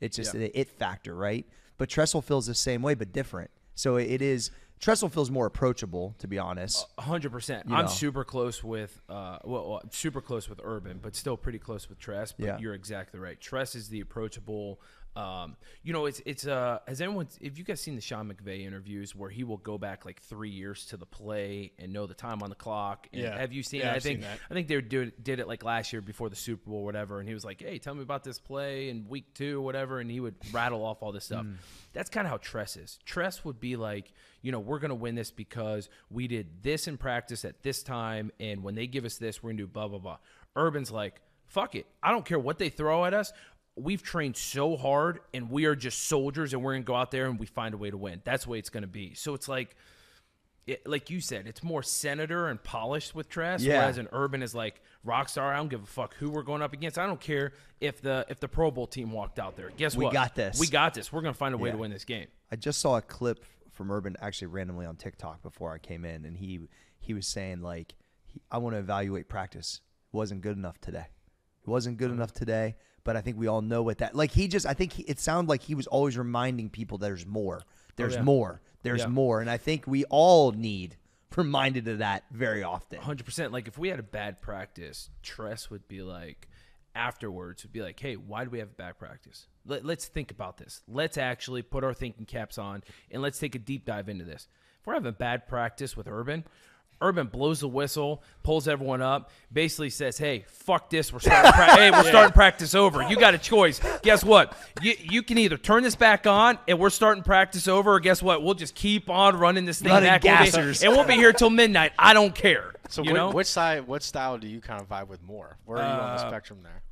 it's just the it factor, right? But Tressel feels the same way, but different. So it is. Tressel feels more approachable, to be honest. Hundred percent. I'm know. super close with uh well, well, super close with Urban, but still pretty close with Tress. But Yeah. you're exactly right. Tress is the approachable. Um, you know, it's it's uh has anyone if you guys seen the Sean McVay interviews where he will go back like three years to the play and know the time on the clock. And Yeah. Have you seen Yeah, it? I I've think seen. I think they did did it like last year before the Super Bowl or whatever, and he was like, "Hey, tell me about this play in week two, or whatever," and he would rattle off all this stuff. Mm. That's kind of how Tress is. Tress would be like, you know, we're gonna win this because we did this in practice at this time, and when they give us this, we're gonna do blah blah blah. Urban's like, fuck it, I don't care what they throw at us. We've trained so hard, and we are just soldiers, and we're gonna go out there and we find a way to win. That's the way it's gonna be. So it's like it, like you said, it's more senator and polished with Tress, Yeah. whereas an urban is like rock star. I don't give a fuck who we're going up against. I don't care if the if the Pro Bowl team walked out there. Guess We what? We got this. We got this. We're gonna find a way Yeah. to win this game. I just saw a clip from Urban actually randomly on TikTok before I came in, and he he was saying like, he, I want to evaluate practice. It wasn't good enough today. It wasn't good enough today, but I think we all know what that. Like he just, I think he, it sounded like he was always reminding people there's more. Oh, there's yeah. more. There's Yeah. more, and I think we all need reminded of that very often. Hundred percent. Like if we had a bad practice, Tress would be like, afterwards would be like, hey, why do we have a bad practice? Let, let's think about this. Let's actually put our thinking caps on and let's take a deep dive into this. If we're having bad practice with Urban, Urban blows the whistle, pulls everyone up, basically says, "Hey, fuck this. We're starting. Pra- hey, we're starting practice over. You got a choice. Guess what? You you can either turn this back on and we're starting practice over, or guess what? We'll just keep on running this thing Running back, We'll be- gassers. and we'll be here till midnight. I don't care. So you whi- know? which side, what style do you kind of vibe with more? Where are you on the Uh, spectrum there?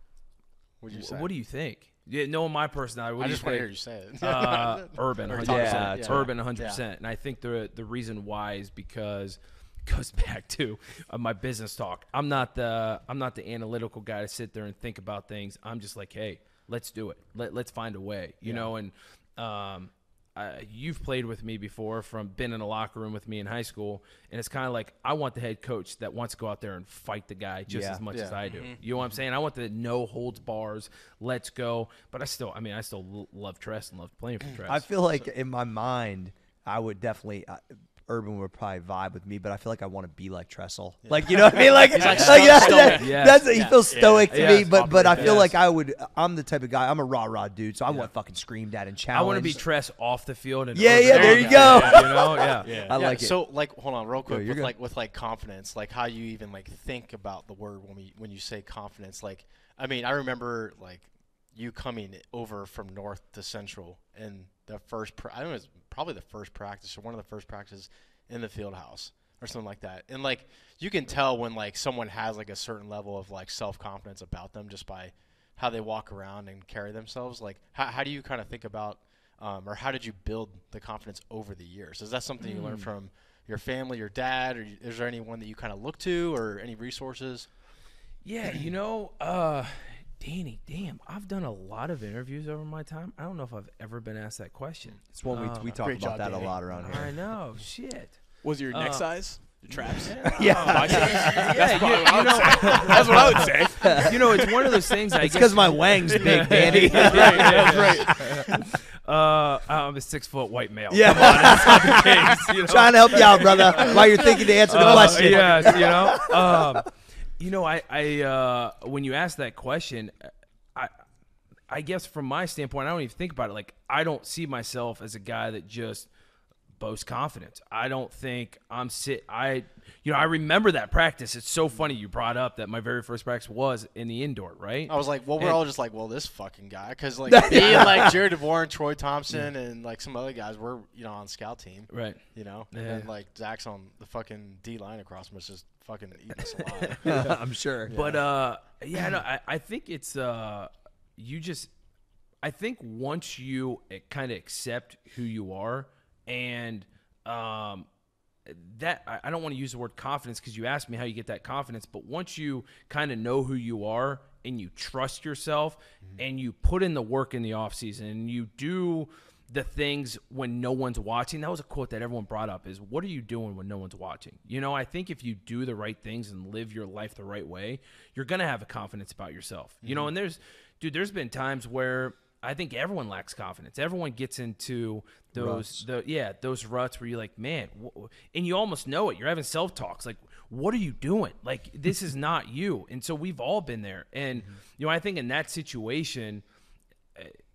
Would you say? What do you think? Yeah, knowing my personality, what I do just you want to think? hear you say it. uh, urban, 100%. talk about it. It's Yeah. urban, 100%. And I think the the reason why is because goes back to uh, my business talk. I'm not the I'm not the analytical guy to sit there and think about things. I'm just like, hey, let's do it. Let let's find a way, you know. And um, uh, you've played with me before, from been in a locker room with me in high school, and it's kind of like I want the head coach that wants to go out there and fight the guy just Yeah. as much as I do. You know what I'm saying? I want the no holds bars, let's go. But I still, I mean, I still love Tress and love playing for Tress. I feel like in my mind, I would definitely. Uh, Urban would probably vibe with me, but I feel like I want to be like Tressel. Like you know what I mean? Like, like, like that- stoic. that- Yeah. that's he Yeah. feels stoic to Yeah. me, but but I feel Yes. like I would. I'm the type of guy. I'm a rah rah dude, so I want fucking screamed at and challenged. I want to be Tress off the field and Yeah, Urban yeah, there you field, go. You know, yeah, Yeah. I Yeah, like it. So, like, hold on, real quick. you're with good. like, with like confidence, like how you even like think about the word when we when you say confidence. Like, I mean, I remember like you coming over from North to Central, and the first, pra- I think it was probably the first practice or one of the first practices, in the field house or something like that. And like you can tell when like someone has like a certain level of like self confidence about them just by how they walk around and carry themselves. Like how how do you kind of think about um, or how did you build the confidence over the years? Is that something you learned from your family, your dad, or is there anyone that you kind of look to or any resources? Yeah, you know, uh, Danny, damn, I've done a lot of interviews over my time. I don't know if I've ever been asked that question. It's one we, Uh, we talk about job, that Danny. a lot around here. I know, shit. Was your neck Uh, size? Your traps? Yeah, Yeah, you, you know, That's what I would say. you know, it's one of those things. I it's because my wang's big, Danny. That's Uh, I'm a six foot white male. Yeah. Come on, that's not the case. You know? Trying to help you out, brother, while you're thinking to answer the Uh, question. yes, you know. Um, you know, I, I, uh, when you ask that question, I, I guess from my standpoint, I don't even think about it. Like, I don't see myself as a guy that just boasts confidence. I don't think I'm sit. I, you know, I remember that practice. It's so funny you brought up that my very first practice was in the indoor, right? I was like, well, we're And- all just like, well, this fucking guy, because like me and like Jared DeVore and Troy Thompson and like some other guys, we're you know on scout team, Right. you know, and Yeah. then like Zach's on the fucking D line across from us, just fucking eating us alive. I'm sure. But uh, yeah, no, I, I think it's uh, you just, I think once you kind of accept who you are, and um, that I, don't want to use the word confidence because you asked me how you get that confidence, but once you kind of know who you are and you trust yourself and you put in the work in the off season and you do the things when no one's watching. That was a quote that everyone brought up is what are you doing when no one's watching? You know, I think if you do the right things and live your life the right way, you're going to have a confidence about yourself. You know, and there's dude, there's been times where I think everyone lacks confidence. Everyone gets into those the yeah, those ruts where you're like, "Man, and you almost know it. You're having self-talks like, "What are you doing? Like this is not you." And so we've all been there. And mm-hmm. you know, I think in that situation,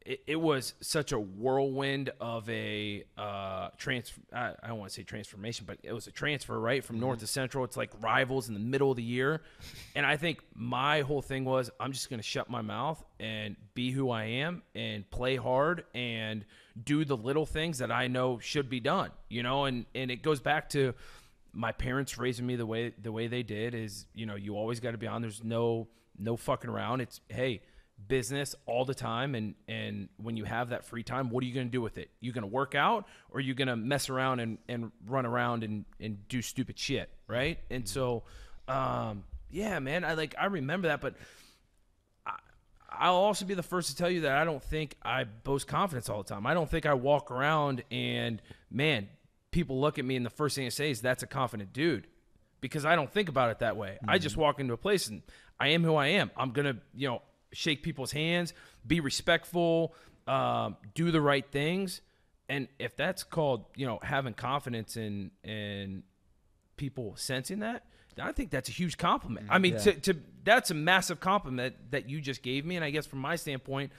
it, it was such a whirlwind of a uh, transfer. I, I don't want to say transformation, but it was a transfer, right, from north to central. It's like rivals in the middle of the year, and I think my whole thing was I'm just going to shut my mouth and be who I am and play hard and do the little things that I know should be done. You know, and and it goes back to my parents raising me the way the way they did is you know you always got to be on. There's no no fucking around. It's hey business all the time and and when you have that free time what are you going to do with it you going to work out or you going to mess around and and run around and and do stupid shit right and so um yeah man i like i remember that but I, I'll also be the first to tell you that I don't think I boast confidence all the time. I don't think I walk around and man, people look at me and the first thing they say is that's a confident dude because I don't think about it that way. I just walk into a place and I am who I am. I'm going to, you know, shake people's hands, be respectful, um, do the right things. And if that's called, you know, having confidence in in people sensing that, I think that's a huge compliment. I mean, to, to that's a massive compliment that you just gave me. And I guess from my standpoint,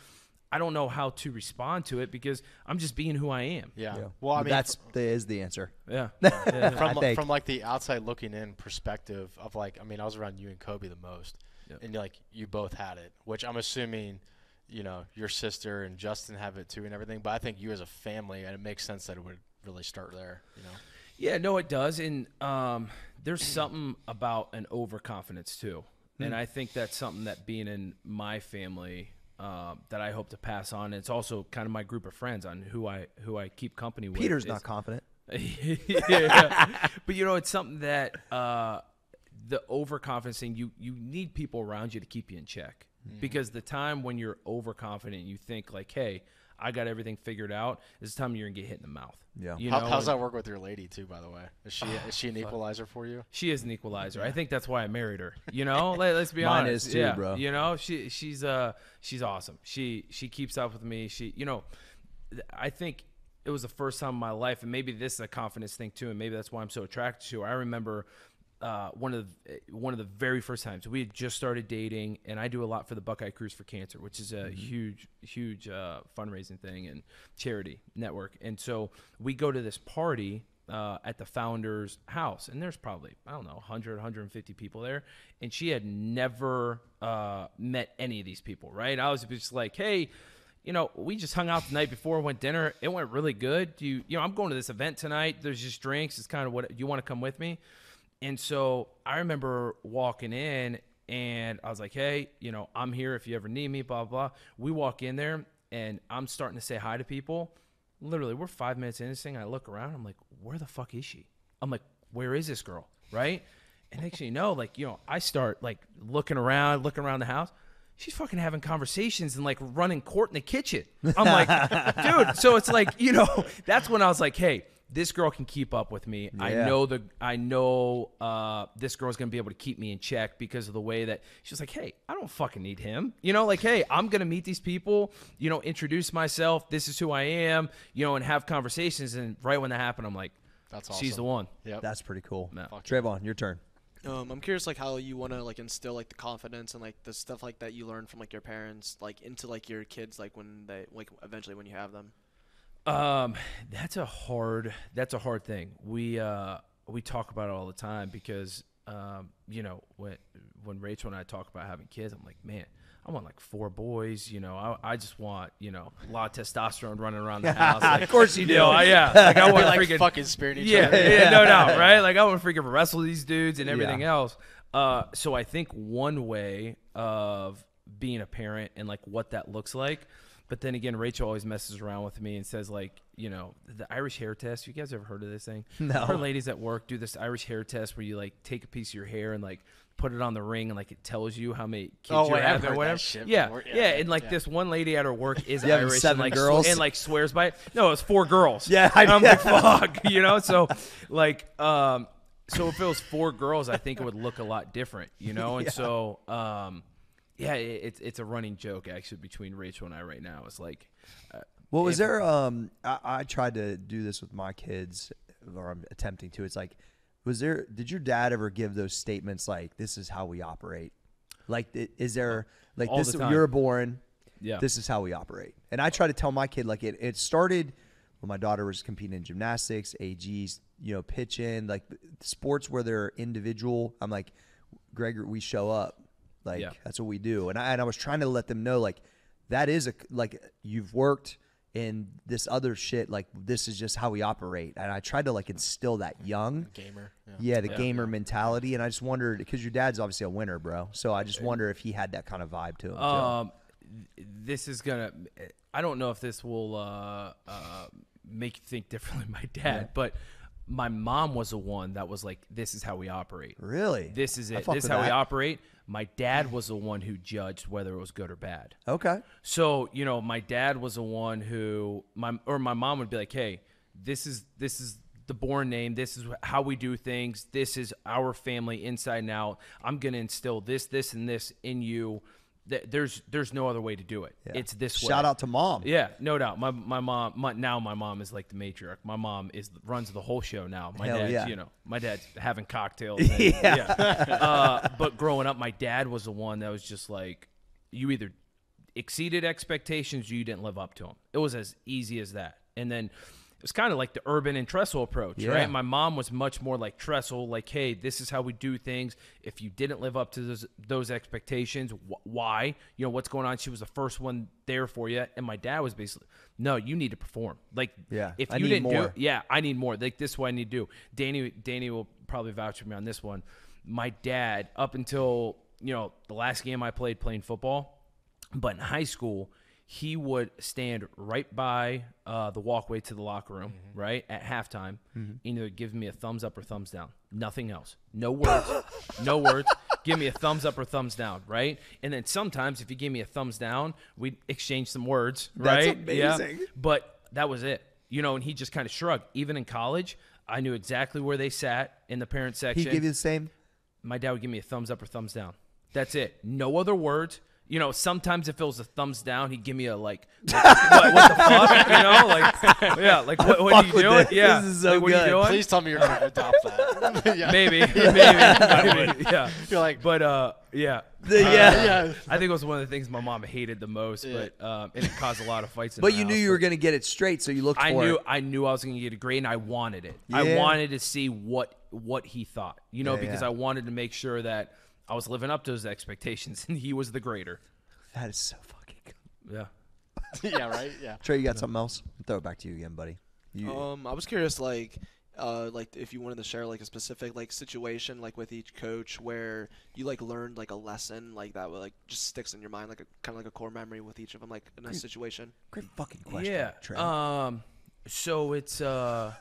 I don't know how to respond to it because I'm just being who I am. Yeah. Yeah. Well, I mean, that's that is the answer. Yeah. I from from like the outside looking in perspective of like I mean I was around you and Kobe the most, Yep. and like you both had it, which I'm assuming, you know, your sister and Justin have it too and everything. But I think you as a family, and it makes sense that it would really start there. You know. Yeah, no, it does, and um, there's something about an overconfidence too, and I think that's something that being in my family uh, that I hope to pass on. It's also kind of my group of friends on who I who I keep company with. Peter's is- not confident. yeah. but you know, it's something that uh, the overconfidence thing. You you need people around you to keep you in check because the time when you're overconfident, you think like, hey. I got everything figured out. Is the time you're gonna get hit in the mouth. Yeah. You How, know, how's that work with your lady too? By the way, is she is she an equalizer for you? She is an equalizer. I think that's why I married her. You know, Let, us be Mine honest. is too, yeah. bro. You know, she she's uh she's awesome. She she keeps up with me. She you know, I think it was the first time in my life, and maybe this is a confidence thing too, and maybe that's why I'm so attracted to her. I remember. Uh, one of the, one of the very first times we had just started dating, and I do a lot for the Buckeye Cruise for Cancer, which is a huge, huge uh, fundraising thing and charity network. And so we go to this party uh, at the founder's house, and there's probably I don't know 100, 150 people there, and she had never uh, met any of these people. Right? I was just like, hey. you know, we just hung out the night before, went dinner. It went really good. Do you, you know, I'm going to this event tonight. There's just drinks. It's kind of what you want to come with me. And so I remember walking in and I was like, hey, you know, I'm here if you ever need me, blah, blah. We walk in there and I'm starting to say hi to people. Literally, we're five minutes into this thing. I look around. I'm like, where the fuck is she? I'm like, where is this girl? Right? And next thing you know, like, you know, I start like looking around, looking around the house. She's fucking having conversations and like running court in the kitchen. I'm like, dude. So it's like, you know, that's when I was like, hey, this girl can keep up with me. I know the I know uh, this girl's gonna be able to keep me in check because of the way that she's like, hey, I don't fucking need him. You know, like, hey, I'm gonna meet these people. You know, introduce myself. This is who I am. You know, and have conversations. And right when that happened, I'm like, That's awesome. she's the one. Yeah. That's pretty cool. No. Fuck Trayvon, your turn. Um, I'm curious, like how you want to like instill like the confidence and like the stuff like that you learn from like your parents, like into like your kids, like when they like eventually when you have them. Um, that's a hard. That's a hard thing. We uh we talk about it all the time because um you know when when Rachel and I talk about having kids, I'm like, man, I want like four boys. You know, I, I just want you know a lot of testosterone running around the house. Like, Of course you do. know, yeah, like I want like freaking fucking spirit each yeah, other. yeah, no doubt, right? Like I want to freaking wrestle these dudes and everything Yeah. else. Uh, so I think one way of being a parent and like what that looks like. But then again, Rachel always messes around with me and says like, you know, the Irish hair test. You guys ever heard of this thing? No. Her ladies at work do this Irish hair test where you like take a piece of your hair and like put it on the ring and like it tells you how many kids Oh, you wait, I've have heard or that whatever. shit yeah, yeah, Yeah, and like yeah. this one lady at her work is You Irish seven and like girls? and like swears by it. No, it's four girls. Yeah, I, I'm know. like fuck, you know. So like, um, so if it was four girls, I think it would look a lot different, you know. And so, um, yeah, it, it's it's a running joke actually between Rachel and I right now. It's like, uh, Well, was there? Um, I, I tried to do this with my kids, or I'm attempting to. It's like, was there? Did your dad ever give those statements like, "This is how we operate"? Like, is there like All this? the. You're born. Yeah. This is how we operate. And I try to tell my kid like it. It started when my daughter was competing in gymnastics, AGs, you know, pitching, like sports where they're individual. I'm like, Gregor, we show up. Like Yeah. that's what we do. And I, and I was trying to let them know like that is a like you've worked in this other shit. Like this is just how we operate. And I tried to like instill that young. Gamer. Yeah. Yeah, the gamer mentality, and I just wondered because your dad's obviously a winner, bro. So I just wonder if he had that kind of vibe to him. too. Um, th- this is gonna. I don't know if this will uh, uh, make you think differently, my dad, but my mom was the one that was like, "This is how we operate. Really? This is it. This is with how we operate." My dad was the one who judged whether it was good or bad. Okay. So you know, my dad was the one who my or my mom would be like, "Hey, this is this is the Boren name. This is how we do things. This is our family inside and out. I'm gonna instill this, this, and this in you. Th- There's there's no other way to do it. Yeah. It's this way. Shout out to mom. Yeah, no doubt. My my mom my, now my mom is like the matriarch. My mom is runs the whole show now. My Hell dad's yeah. you know my dad's having cocktails. And, Yeah. uh, but growing up, my dad was the one that was just like you either exceeded expectations or you didn't live up to them. It was as easy as that. And then it was kind of like the urban and Tressel approach, Yeah. right? My mom was much more like Tressel, like, hey, this is how we do things. If you didn't live up to those, those expectations, wh- why? You know, what's going on? She was the first one there for you. And my dad was basically, no, you need to perform. Like, Yeah, if I you need didn't more. do yeah, I need more. Like, this is what I need to do. Danny, Danny will probably vouch for me on this one. My dad, up until, you know, the last game I played playing football, but in high school, he would stand right by uh, the walkway to the locker room, right at halftime, and either give me a thumbs up or thumbs down. Nothing else. No words. no words. Give me a thumbs up or thumbs down, right? And then sometimes, if you give me a thumbs down, we'd exchange some words, That's right? Yeah. But that was it, you know. And he just kind of shrugged. Even in college, I knew exactly where they sat in the parent He section give you the same. my dad would give me a thumbs up or thumbs down. That's it. No other words. You know, sometimes if it was a thumbs down, he'd give me a like, like, what, what the fuck? You know, like, yeah, like what, what are you with doing? this. Yeah, This is so like, what are you doing? Please tell me you're gonna adopt that. yeah. Maybe, maybe, maybe, yeah. You're like, But uh, yeah, The- Uh, yeah. yeah. I think it was one of the things my mom hated the most, Yeah. but um, and it caused a lot of fights. In But my you knew you were going to get it straight, so you looked I for knew it. I knew I was going to get a grade, and I wanted it. I wanted to see what what he thought, you know, Yeah, because yeah. I wanted to make sure that I was living up to his expectations, and he was the greater. That is so fucking good. Yeah. yeah, right. Yeah. Trey, you got something else? Throw it back to you again, buddy. You, Um, I was curious, like, uh, like if you wanted to share like a specific like situation, like with each coach, where you like learned like a lesson, like that, like just sticks in your mind, like a kind of like a core memory with each of them, like in a situation. great fucking question. Yeah. Trey. Um. So it's uh.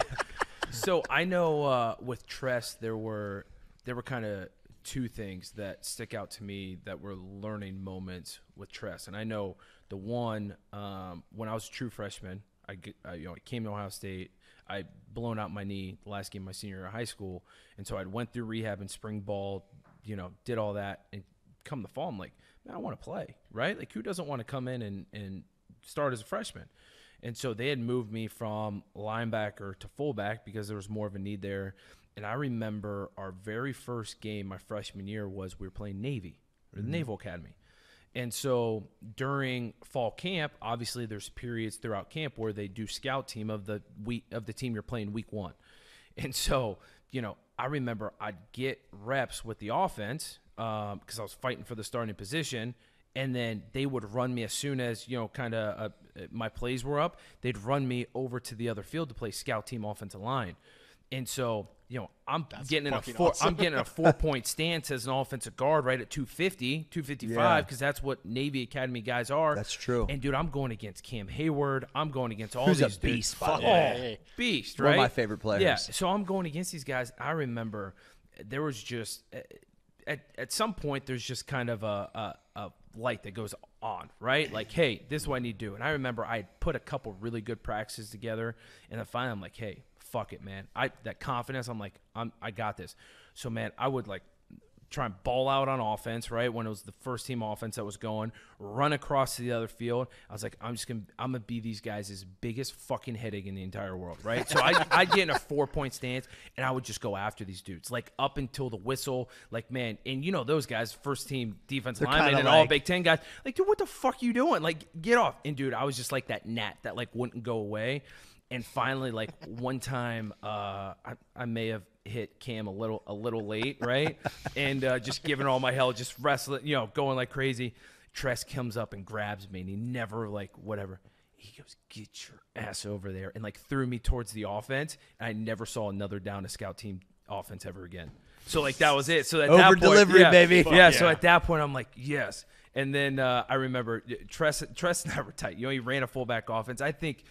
so I know uh, with Tress there were there were kind of two things that stick out to me that were learning moments with Tress, and I know the one um, when I was a true freshman, I, I you know I came to Ohio State. I blown out my knee the last game of my senior year of high school, and so I went through rehab and spring ball, you know, did all that, and come the fall, I'm like, man, I want to play, right? Like, who doesn't want to come in and and start as a freshman? And so they had moved me from linebacker to fullback because there was more of a need there. And I remember our very first game my freshman year was we were playing Navy, or the mm-hmm. Naval Academy. And so during fall camp, obviously there's periods throughout camp where they do scout team of the week of the team you're playing week one. And so, you know, I remember I'd get reps with the offense um, because I was fighting for the starting position. And then they would run me as soon as, you know, kind of uh, uh, my plays were up, they'd run me over to the other field to play scout team offensive line. And so, you know, I'm getting in a four, awesome. I'm getting a four point stance as an offensive guard right at 250, 255, Yeah. because that's what Navy Academy guys are. That's true. And dude, I'm going against Cam Heyward. I'm going against all Who's a these dudes. beast, by Oh, beast, One of right? my favorite players. Yeah. So I'm going against these guys. I remember there was just uh, at at some point there's just kind of a, a, a light that goes on, right? Like, hey, this is what I need to do. And I remember I had put a couple really good practices together, and then finally I'm like, hey, fuck it, man. I that confidence. I'm like, I'm I got this. So man, I would like try and ball out on offense, right? When it was the first team offense that was going, run across to the other field. I was like, I'm just gonna, I'm gonna be these guys' biggest fucking headache in the entire world, right? So I, I'd get in a four point stance and I would just go after these dudes, like up until the whistle, like man, and you know those guys, first team defense They're linemen and all Big Ten guys, like dude, what the fuck you doing? Like get off, and dude, I was just like that gnat that like wouldn't go away. And finally, like one time, uh, I, I may have hit Cam a little a little late, right? and uh, just giving all my hell, just wrestling, you know, going like crazy. Tress comes up and grabs me, and he never like whatever. He goes, "Get your ass over there," and like threw me towards the offense. And I never saw another down to scout team offense ever again. So like that was it. So at that point, Over-delivery, yeah, baby. Yeah. So at that point, I'm like, yes. And then uh, I remember Tress Tress and I were tight. You know, he ran a fullback offense. I think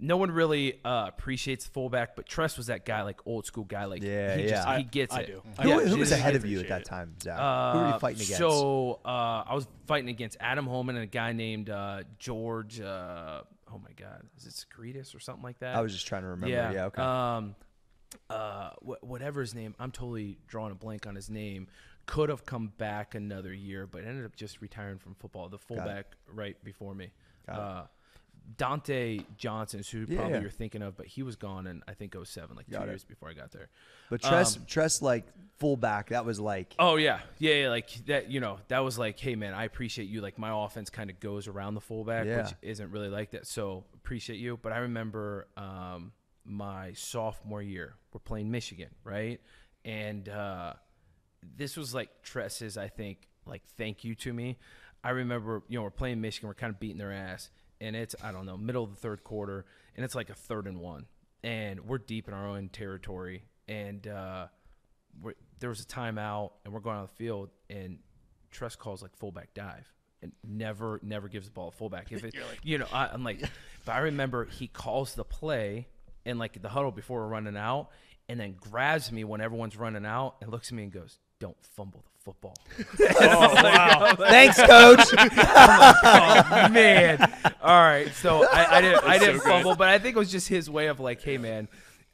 no one really uh, appreciates the fullback, but Tress was that guy, like old school guy. Like Yeah, he just yeah. he gets I it. do. Who, Yeah, who was ahead of you at that time, Zach? who were you Uh, fighting against? So uh, I was fighting against Adam Homan and a guy named uh, George. Uh, oh my God, is it Secretus or something like that? I was just trying to remember. Yeah. Yeah, okay. Um, uh, wh- whatever his name, I'm totally drawing a blank on his name. Could have come back another year, but ended up just retiring from football. The fullback right before me. Dionte Johnson, is who Yeah, probably yeah. you're thinking of, but he was gone in I think 07, like Got two it. years before I got there. but Tress, um, Tress, like fullback, that was like. Oh yeah, yeah, yeah, like that. You know, that was like, hey man, I appreciate you. Like my offense kind of goes around the fullback, Yeah. which isn't really like that. So appreciate you. But I remember um, my sophomore year, we're playing Michigan, right? And uh, this was like Tress's, I think, like thank you to me. I remember, you know, we're playing Michigan, we're kind of beating their ass, and it's I don't know, middle of the third quarter, and it's like a third and one, and we're deep in our own territory, and uh, we're, there was a timeout, and we're going on the field, and Tress calls like fullback dive. And never, never gives the ball a fullback. If it, you know, I, I'm like, but I remember he calls the play in like the huddle before we're running out, and then grabs me when everyone's running out and looks at me and goes, "Don't fumble the football." Oh, Thanks, coach. oh man! All right, so I, I didn't, I didn't good. fumble, but I think it was just his way of like, "Hey, man."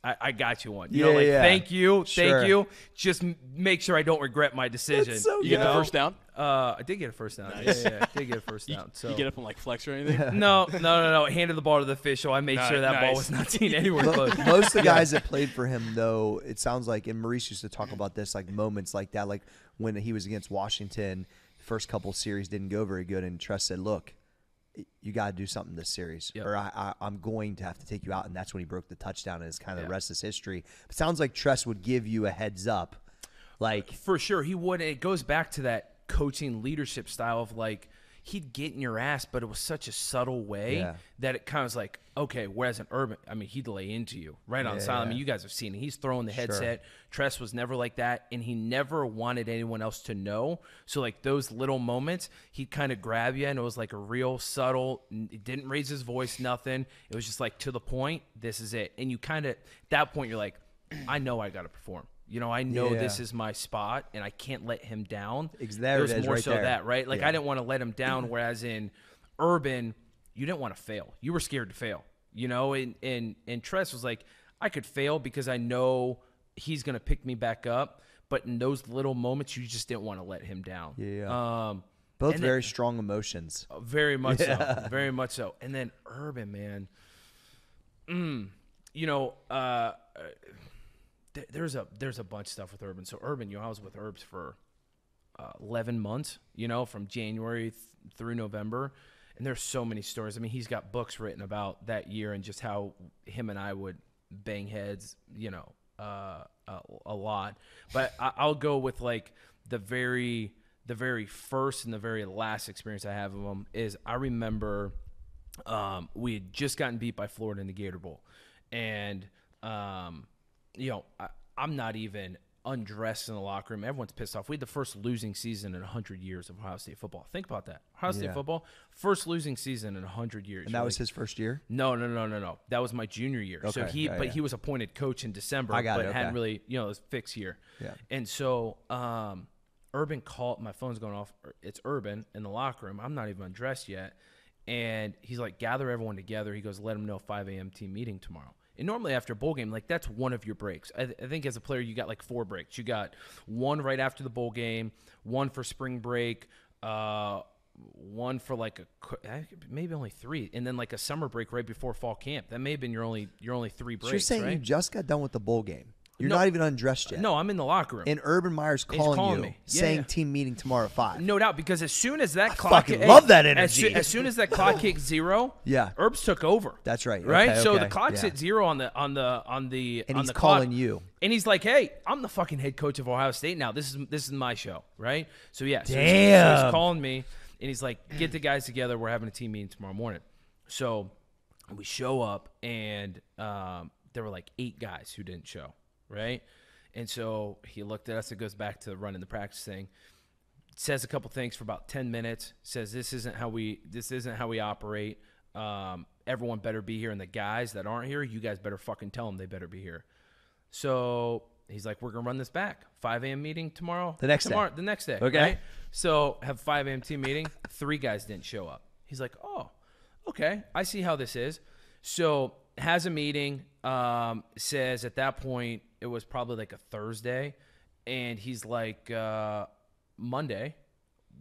I, I got you one. You know, Yeah, like yeah. thank you, Sure. thank you. Just m- make sure I don't regret my decision. so You you get the first down? Uh, I did get a first down. Nice. Yeah, yeah, yeah, I did get a first You, down. So you get up and like flex or anything? no, no, no, no. Handed the ball to the official. I made Ni- sure that ball was not seen anywhere close. Most of the guys that played for him, though, it sounds like, and Maurice used to talk about this, like moments like that, like when he was against Washington, the first couple series didn't go very good, and Tress said, "Look, you got to do something this series, Yep. or I, I, I'm going to have to take you out." And that's when he broke the touchdown, and it's kind of Yeah. the rest is history. It sounds like Tress would give you a heads up, like For sure, he would. It goes back to that coaching leadership style of like, he'd get in your ass, but it was such a subtle way Yeah. that it kind of was like, okay. Whereas an Urban, I mean, he'd lay into you right on the side. I mean, you guys have seen it. He's throwing the headset. Tress was never like that, and he never wanted anyone else to know. So like those little moments, he'd kind of grab you, and it was like a real subtle. It didn't raise his voice, nothing. It was just like to the point. This is it, and you kind of at that point you're like, I know I got to perform. You know, I know this is my spot, and I can't let him down. Exactly. there it it was is more right so there. that right. Like Yeah. I didn't want to let him down. Whereas in Urban, you didn't want to fail. You were scared to fail. You know, and and and Tress was like, I could fail because I know he's gonna pick me back up. But in those little moments, you just didn't want to let him down. Yeah. Um, Both and then- very strong emotions. very much Yeah. so. Very much so. And then Urban, man. Mm, you know, uh, there's a there's a bunch of stuff with Urban. So Urban, you know, I was with Herbs for uh, 11 months. You know, from January th- through November. And there's so many stories. I mean, he's got books written about that year and just how him and I would bang heads. You know, uh, a, a lot. But I, I'll go with like the very the very first and the very last experience I have of him is I remember um, we had just gotten beat by Florida in the Gator Bowl, and um, you know I, I'm not even undressed in the locker room. Everyone's pissed off. We had the first losing season in 100 years of Ohio State football. Think about that. Ohio State Yeah. football, first losing season in 100 years. And You're that was like, his first year. no, no, no, no, no. That was my junior year. Okay. so he, yeah, but yeah. he was appointed coach in December, I got but it, hadn't really, you know, it was fixed year. Yeah. And so, um, Urban called. My phone's going off. It's Urban in the locker room. I'm not even undressed yet, and he's like, gather everyone together. He goes, let them know 5 a.m. team meeting tomorrow. And normally after a bowl game, like that's one of your breaks. I, th- I think as a player, you got like four breaks. You got one right after the bowl game, one for spring break, uh, one for like a maybe only three, and then like a summer break right before fall camp. That may have been your only your only three breaks. So you're saying right? you just got done with the bowl game. You're No. not even undressed yet. no, I'm in the locker room. And Urban Meyer's calling, calling you, me. Yeah, saying yeah. team meeting tomorrow at five. No doubt, because as soon as that clock, fucking hey, love that As, energy. as soon as that clock hit zero, Yeah. Herbs took over. That's right. Right. Okay, so okay. the clock's Yeah. at zero on the on the on the And on he's the calling clock. you. and he's like, "Hey, I'm the fucking head coach of Ohio State now. This is this is my show, right?" So yeah, so he's- so he's calling me, and he's like, "Get the guys together. We're having a team meeting tomorrow morning." So we show up, and um, there were like eight guys who didn't show, right? And so he looked at us. It goes back to running the practice thing says a couple things for about 10 minutes says this isn't how we this isn't how we operate um, everyone better be here and the guys that aren't here you guys better fucking tell them they better be here so he's like we're gonna run this back 5 a.m meeting tomorrow The next day. the next day Okay. right? so have 5 a.m team meeting three guys didn't show up he's like oh okay i see how this is so has a meeting um, says at that point it was probably like a thursday and he's like uh, monday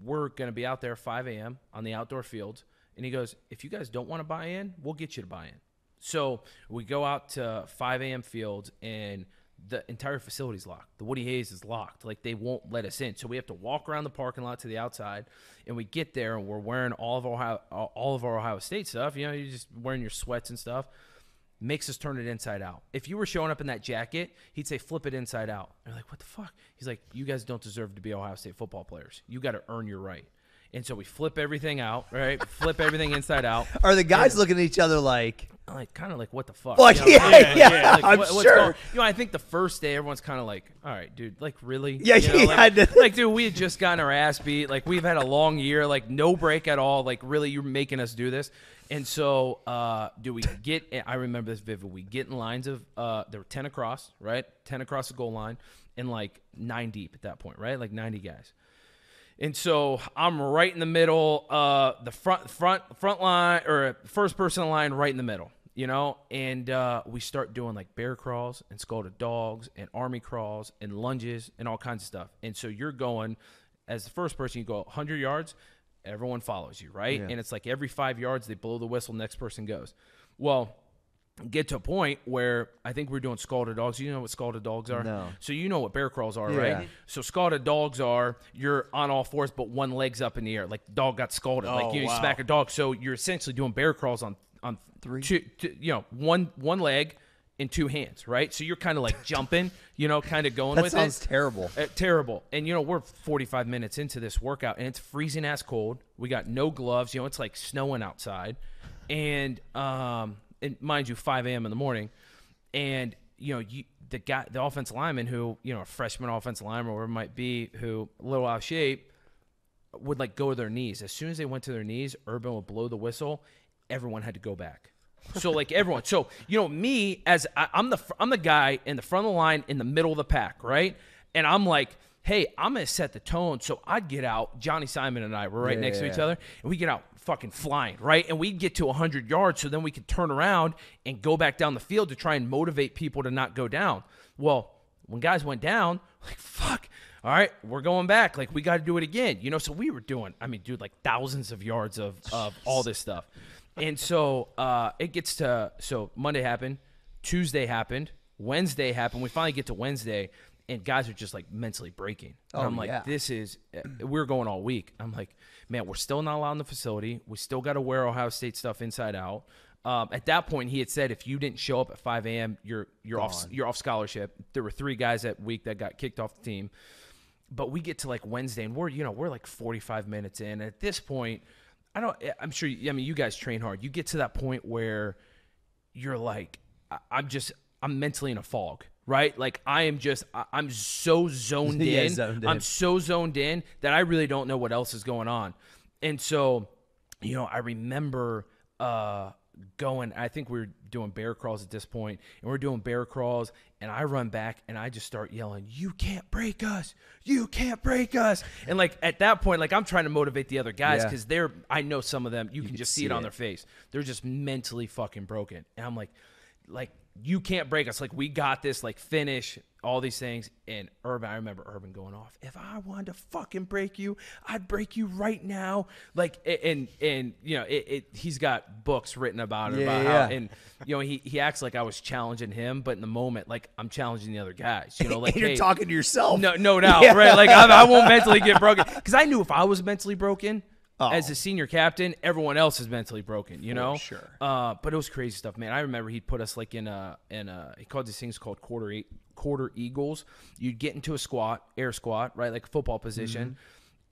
we're to be out there 5 a.m on the outdoor fields and he goes if you guys don't want to buy in we'll get you to buy in so we go out to 5 a.m fields and the entire facility's locked. The Woody Hayes is locked. Like they won't let us in. So we have to walk around the parking lot to the outside, and we get there and we're wearing all of Ohio, all of our Ohio State stuff. You know, you're just wearing your sweats and stuff. Makes us turn it inside out. If you were showing up in that jacket, he'd say flip it inside out. They're like, what the fuck? He's like, you guys don't deserve to be Ohio State football players. You got to earn your right. And so we flip everything out, right? flip everything inside out. Are the guys looking at each other like, Like kind of like what the fuck? Like, You know, yeah, yeah, like, I'm what- sure. going- you know, I think the first day everyone's kind of like, all right, dude, like really? Yeah, You know, yeah, like, like, dude, we had just gotten our ass beat. Like we've had a long year, like no break at all. Like really, you're making us do this. And so, uh, do we get? I remember this vivid. We get in lines of uh, there were ten across, right? Ten across the goal line, and like nine deep at that point, right? Like ninety guys. And so I'm right in the middle, uh, the front front front line or first person line right in the middle, you know. And uh, we start doing like bear crawls and scalded dogs and army crawls and lunges and all kinds of stuff. And so you're going as the first person, you go 100 yards, everyone follows you, right? And it's like every five yards they blow the whistle, next person goes. Well, get to a point where I think we're doing scalded dogs. You know what scalded dogs are? No. So you know what bear crawls are, Yeah. right? So scalded dogs are you're on all fours, but one leg's up in the air, like the dog got scalded, like Oh, you, know, you wow. smack a dog. So you're essentially doing bear crawls on on Three. two, two, you know, one one leg in two hands, right? So you're kind of like jumping, you know, kind of going That with sounds it. terrible. Uh, terrible. And you know, we're 45 minutes into this workout and it's freezing ass cold. We got no gloves. You know, it's like snowing outside. And um and mind you, 5 a.m. in the morning. And you know, you the guy the offensive lineman who, you know, a freshman offensive lineman or whatever it might be, who a little out of shape, would like go to their knees. As soon as they went to their knees, Urban would blow the whistle. Everyone had to go back. So like everyone, so you know me as I, I'm the I'm the guy in the front of the line in the middle of the pack, right? And I'm like, hey, I'm gonna set the tone. So I'd get out. Johnny Simon and I were right Yeah, next to each yeah. other, and we get out fucking flying, right? And we'd get to 100 yards, so then we could turn around and go back down the field to try and motivate people to not go down. Well, when guys went down, like fuck. All right, we're going back. Like we got to do it again, you know. So we were doing, I mean, dude, like thousands of yards of of all this stuff, and so uh, it gets to so Monday happened, Tuesday happened, Wednesday happened. We finally get to Wednesday, and guys are just like mentally breaking. And Oh, I'm like, yeah. this is uh, we're going all week. I'm like, man, we're still not allowed in the facility. We still got to wear Ohio State stuff inside out. Um, at that point, he had said if you didn't show up at 5 a.m., you're you're off you're off scholarship. There were three guys that week that got kicked off the team. But we get to like Wednesday, and we're you know we're like 45 minutes in. And at this point, I don't. I'm sure. I mean, you guys train hard. You get to that point where you're like, I'm just, I'm mentally in a fog, right? Like I am just, I'm so zoned Yeah, in. zoned I'm in. so zoned in that I really don't know what else is going on. And so, you know, I remember uh going I think we are doing bear crawls at this point and we're doing bear crawls and I run back and I just start yelling, "You can't break us. You can't break us." And like at that point like I'm trying to motivate the other guys Yeah. cuz they're I know some of them you, can can just see see it on it. their face. They're just mentally fucking broken. And I'm like like you can't break us. Like we got this. Like finish all these things. And Urban, I remember Urban going off. If I wanted to fucking break you, I'd break you right now. Like and and you know it. it he's got books written about it Yeah, about yeah. how and you know he he acts like I was challenging him, but in the moment like I'm challenging the other guys. You know like you're hey, talking to yourself. no, no doubt, Yeah. right? Like I, I won't mentally get broken because I knew if I was mentally broken Oh. as a senior captain, everyone else is mentally broken. You know, sure. Uh, but it was crazy stuff, man. I remember he'd put us like in a in a he called these things called quarter e- quarter eagles. You'd get into a squat, air squat, right, like a football position,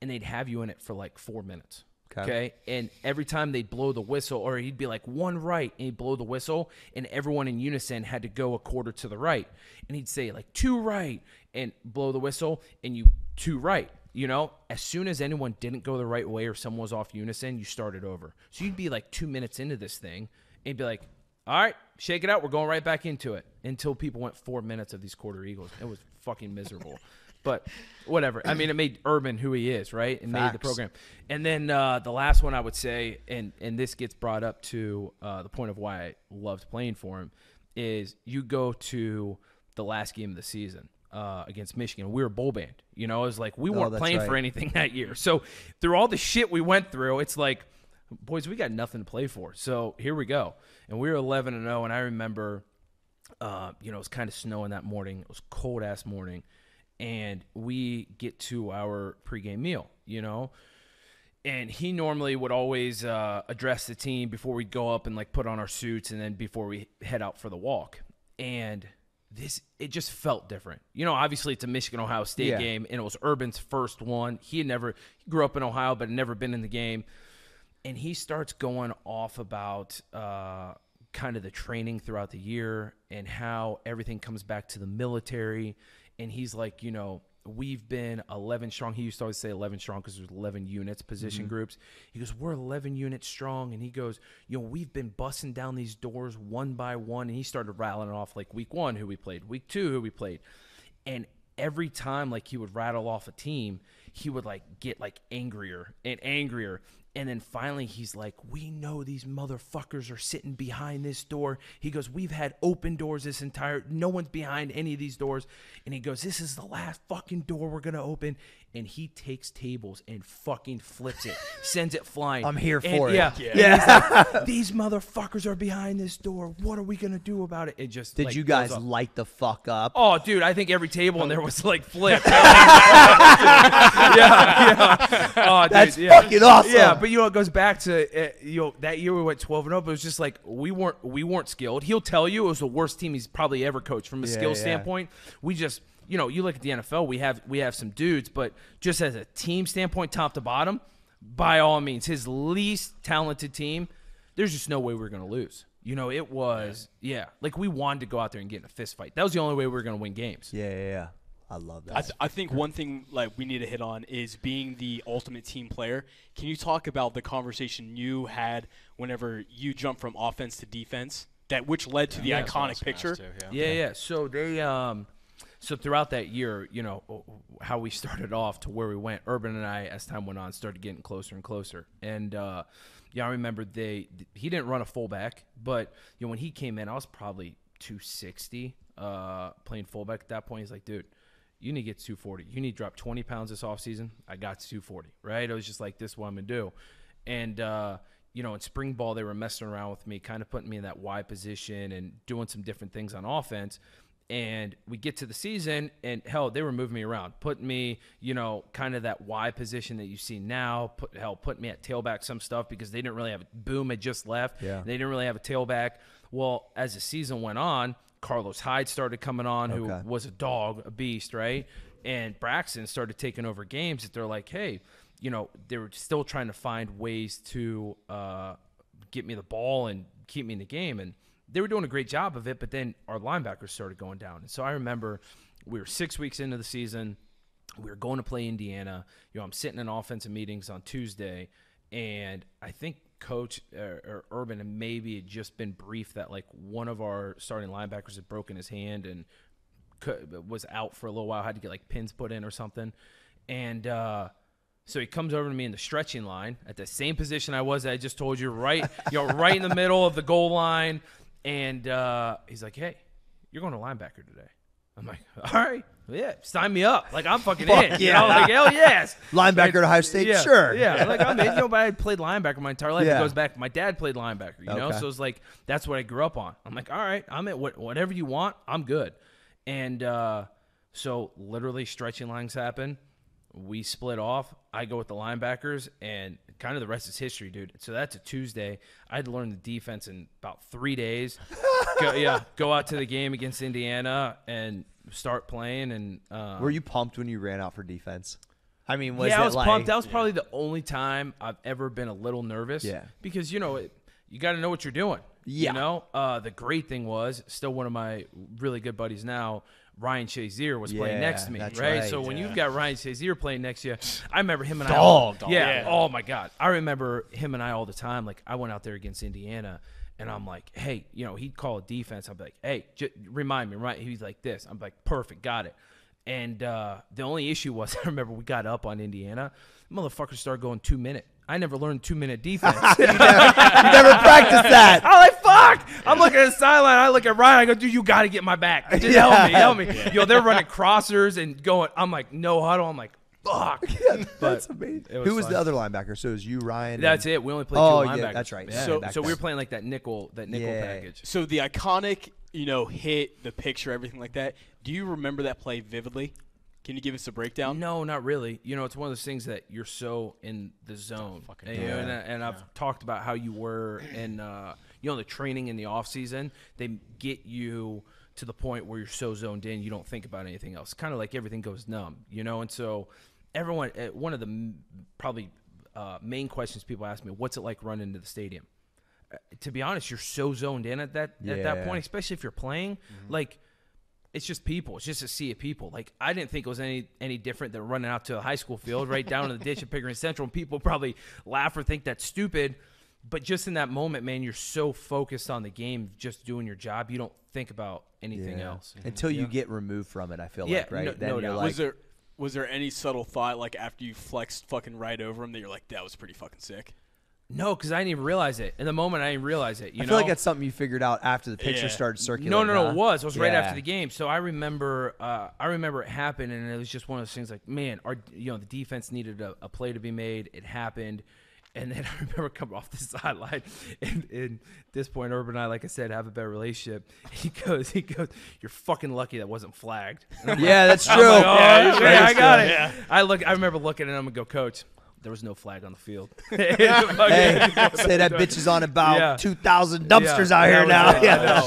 and they'd have you in it for like four minutes. Okay. Okay. And every time they'd blow the whistle, or he'd be like one right, and he'd blow the whistle, and everyone in unison had to go a quarter to the right. And he'd say like two right, and blow the whistle, and you two right. You know, as soon as anyone didn't go the right way or someone was off unison, you started over. So you'd be like two minutes into this thing, and be like, all right, shake it out. We're going right back into it until people went four minutes of these quarter eagles. It was fucking miserable. But whatever. I mean, it made Urban who he is, right? And made the program. And then uh, the last one I would say, and and this gets brought up to uh, the point of why I loved playing for him, is you go to the last game of the season uh, against Michigan. We were bowl banned. You know, it was like we weren't Oh, that's playing for anything that year. So through all the shit we went through, it's like, boys, we got nothing to play for. So here we go. And we were 11 and 0. And I remember, uh, you know, it was kind of snowing that morning. It was cold ass morning, and we get to our pregame meal. You know, and he normally would always uh, address the team before we go up and like put on our suits and then before we head out for the walk and this it just felt different you know obviously it's a michigan ohio state Yeah. game and it was urban's first one he had never he grew up in ohio but had never been in the game and he starts going off about uh, kind of the training throughout the year and how everything comes back to the military. And he's like, you know, we've been 11 strong. He used to always say 11 strong because there's 11 units, position mm-hmm. groups. He goes, we're 11 units strong. And he goes, you know, we've been busting down these doors one by one. And he started rattling off like week one, who we played, week two, who we played. And every time like he would rattle off a team, he would like get like angrier and angrier. And then finally he's like, We know these motherfuckers are sitting behind this door. He goes, We've had open doors this entire no one's behind any of these doors. And he goes, This is the last fucking door we're gonna open. And he takes tables and fucking flips it, sends it flying. I'm here And- for it. yeah. Yeah. And he's like, These motherfuckers are behind this door. What are we gonna do about it? It just Did like, you guys light the fuck up? Oh, dude, I think every table in there was like flipped. yeah, yeah. Oh, dude, That's yeah. fucking awesome. Yeah, but you know, it goes back to uh, you know that year we went 12 and 0. But it was just like we weren't we weren't skilled. He'll tell you it was the worst team he's probably ever coached from a Yeah, skill yeah. standpoint. We just you know you look at the NFL, we have we have some dudes, but just as a team standpoint, top to bottom, by all means, his least talented team. There's just no way we we're gonna lose. You know, it was yeah. like we wanted to go out there and get in a fist fight. That was the only way we were gonna win games. Yeah, yeah, yeah. I love that. I, th- I think one thing like we need to hit on is being the ultimate team player. Can you talk about the conversation you had whenever you jumped from offense to defense, that which led to the Yeah. That's what I iconic was gonna picture? ask Yeah, yeah. So they, um, so throughout that year, you know, how we started off to where we went. Urban and I, as time went on, started getting closer and closer. And uh, yeah, I remember they. He didn't run a fullback, but you know when he came in, I was probably 260, uh, playing fullback at that point. He's like, dude. You need to get to 240. You need to drop 20 pounds this offseason. I got to 240, right? I was just like, this is what I'm to do. And, uh, you know, in spring ball, they were messing around with me, kind of putting me in that wide position and doing some different things on offense. And we get to the season, and hell, they were moving me around, putting me, you know, kind of that wide position that you see now. Put hell, put me at tailback some stuff because they didn't really have boom had just left. Yeah. they didn't really have a tailback. Well, as the season went on, Carlos Hyde started coming on, who Okay. was a dog, a beast, right? And Braxton started taking over games that they're like, hey, you know, they were still trying to find ways to uh, get me the ball and keep me in the game. And they were doing a great job of it, but then our linebackers started going down. And so I remember we were six weeks into the season. We were going to play Indiana. You know, I'm sitting in offensive meetings on Tuesday, and I think Coach or, or Urban and maybe had just been briefed that like one of our starting linebackers had broken his hand and cou- was out for a little while, had to get like pins put in or something, and uh, so he comes over to me in the stretching line at the same position I was. I just told you, right, you know, right in the middle of the goal line, and uh, he's like, "Hey, you're going to linebacker today." I'm like, "All right, yeah, sign me up. Like I'm fucking Fuck in. You yeah. know, like hell yes." Linebacker at Ohio State, yeah, sure. Yeah, like I'm in. You know, but I played linebacker my entire life. Yeah. It goes back. My dad played linebacker. You know, so it's like that's what I grew up on. I'm like, all right, I'm at what, whatever you want. I'm good. And uh, so literally stretching lines happen. We split off. I go with the linebackers, and kind of the rest is history, dude. So that's a Tuesday. I had to learn the defense in about three days. go, yeah, go out to the game against Indiana and start playing. And uh, Were you pumped when you ran out for defense? I mean, was yeah, it I was like, pumped. That was probably the only time I've ever been a little nervous. Yeah. Because you know it, you got to know what you're doing. Yeah. You know, uh, the great thing was still one of my really good buddies now. Ryan Shazier was playing next to me, right? right. So when you've got Ryan Shazier playing next to you, I remember him and Dog. I. Yeah. Yeah. Oh my God. I remember him and I all the time. Like I went out there against Indiana, and I'm like, hey, you know, he'd call a defense. I'd be like, hey, j- remind me, right? He's like this. I'm like, perfect, got it. And uh, the only issue was, I remember we got up on Indiana. Motherfuckers started going two minute. I never learned two minute defense. you never practiced that. I'm like, fuck. I'm looking at the sideline. I look at Ryan. I go, dude, you got to get my back. Just help me, help me. Yo, they're running crossers and going. I'm like, no huddle. I'm like, fuck. That's But amazing. was Who was fun. the other linebacker? So it was you, Ryan. That's and, it. We only played Oh, two yeah, linebackers. that's right. Yeah. So- So, so we then. were playing like that nickel, that nickel Yeah. package. So the iconic, you know, hit, the picture, everything like that. Do you remember that play vividly? Can you give us a breakdown? No, not really. You know, it's one of those things that you're so in the zone. fucking And, you know, and, I- and I've talked about how you were in, uh, you know, the training in the off season. They get you to the point where you're so zoned in, you don't think about anything else. Kind of like everything goes numb, you know. And so, everyone, uh, one of the probably uh, main questions people ask me, "What's it like running into the stadium?" Uh, to be honest, you're so zoned in at that at that point, especially if you're playing. Like, it's just people. It's just a sea of people. Like I didn't think it was any any different than running out to a high school field right down in the ditch at Pickerington Central, and people probably laugh or think that's stupid. But just in that moment, man, you're so focused on the game, just doing your job, you don't think about anything Yeah. else. Until you get removed from it, I feel Yeah, like, right? no- then no you're doubt. like, was there was there any subtle thought like after you flexed fucking right over him that you're like that was pretty fucking sick? No, because I didn't even realize it. In the moment, I didn't realize it. You I know? feel like that's something you figured out after the picture Yeah. started circulating. No, no, no. huh? It was. It was right after the game. So I remember. Uh, I remember it happened, and it was just one of those things. Like, man, our you know the defense needed a, a play to be made. It happened, and then I remember coming off the sideline, and, and at this point, Urban and I, like I said, have a better relationship. He goes, he goes, "You're fucking lucky that wasn't flagged." Like, Yeah, that's true. like, oh, yeah, That I got true. it. I look. I remember looking at him and go, Coach. There was no flag on the field. Hey, say that bitch is on about Yeah. 2,000 dumpsters Yeah, out here now. was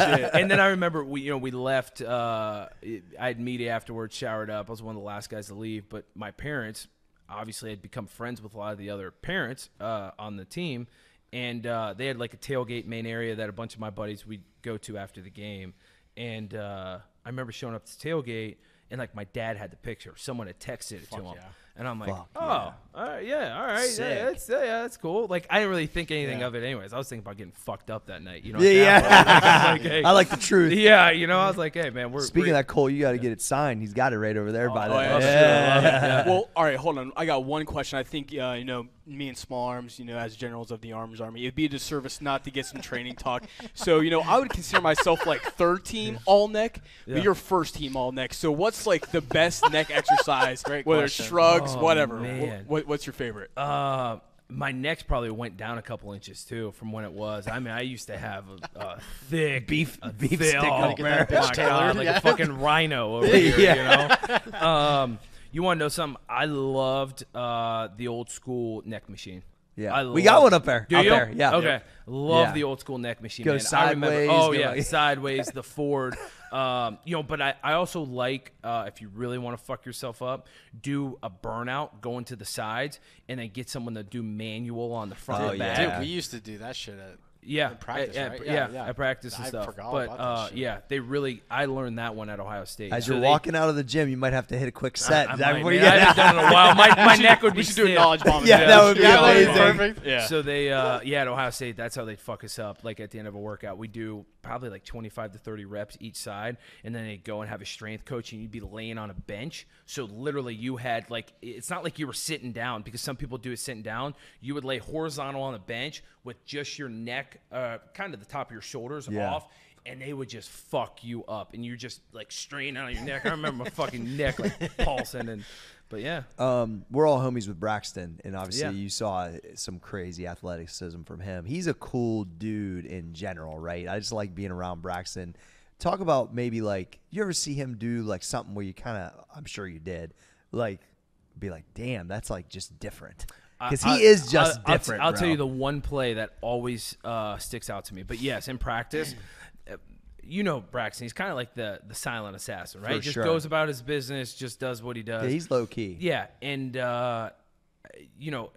it. Yeah. And then I remember we, you know, we left. Uh, I had media afterwards, showered up. I was one of the last guys to leave. But my parents, obviously, had become friends with a lot of the other parents uh, on the team, and uh, they had like a tailgate main area that a bunch of my buddies we'd go to after the game. And uh, I remember showing up to the tailgate, and like my dad had the picture. Someone had texted it to him. yeah. And I'm like, Fuck oh, yeah. all right, yeah, all right, yeah, that's yeah, that's cool. Like I didn't really think anything Yeah. of it, anyways. I was thinking about getting fucked up that night, you know. Yeah, at that point. yeah. Like, hey, I like the truth. yeah, you know, I was like, hey, man, we're Speaking we're, of that, Cole, you got to get it signed. He's got it right over there by Oh, the yeah, way. sure, I. Yeah. Well, all right, hold on. I got one question. I think uh, you know me and Small Arms, you know, as generals of the Arms Army, it'd be a disservice not to get some training talk. So you know, I would consider myself like third team all neck, Yeah. but you're first team all neck. So what's like the best neck exercise? Great Whether question. it's shrugs, Oh, whatever. Man. What, what's your favorite? uh, my neck probably went down a couple inches too from when it was. I mean, I used to have a, a thick Beef- a beef thick, stick oh. Bitch God, like yeah. a fucking rhino over here. Yeah. You know. Um, you want to know something? I loved uh, the old school neck machine. Yeah. I We got one up there. Do Up you? there, yeah. Okay. Love Yeah. the old school neck machine. Go man. I remember. sideways, Oh yeah, like- sideways, the Ford. Um, you know, but I, I also like uh, if you really want to fuck yourself up, do a burnout, going to the sides, and then get someone to do manual on the front Oh, and yeah. Dude, we used to do that shit at Yeah, in practice, at, right? at- Yeah, yeah, yeah. at practice and I stuff. forgot but about that uh, shit. yeah, they really. I learned that one at Ohio State. As So you're they- walking out of the gym, you might have to hit a quick set. I, I that might, before you man. I haven't done it in a while. My, my neck would be we should do a stiff. knowledge bomb. Yeah, that would be Yeah, that would be amazing. perfect. Yeah. So they, uh, yeah, at Ohio State, that's how they fuck us up. Like at the end of a workout, we do probably like 25 to 30 reps each side, and then they'd go and have a strength coach, and you'd be laying on a bench. So literally, you had like, it's not like you were sitting down because some people do it sitting down. You would lay horizontal on the bench with just your neck, uh, kind of the top of your shoulders Yeah. off. And they would just fuck you up, and you're just like straining out your neck. I remember my fucking neck like pulsing, and but yeah, um, we're all homies with Braxton, and obviously Yeah. you saw some crazy athleticism from him. He's a cool dude in general, right? I just like being around Braxton. Talk about maybe like you ever see him do like something where you kind of, I'm sure you did, like be like, damn, that's like just different because I- he is just I'll- I'll t- different. I'll, tell you the one play that always uh, sticks out to me. But yes, in practice, uh, you know Braxton. He's kind of like the the silent assassin, right? For just sure. goes about his business, just does what he does. Yeah, he's low key. Yeah, and uh, you know,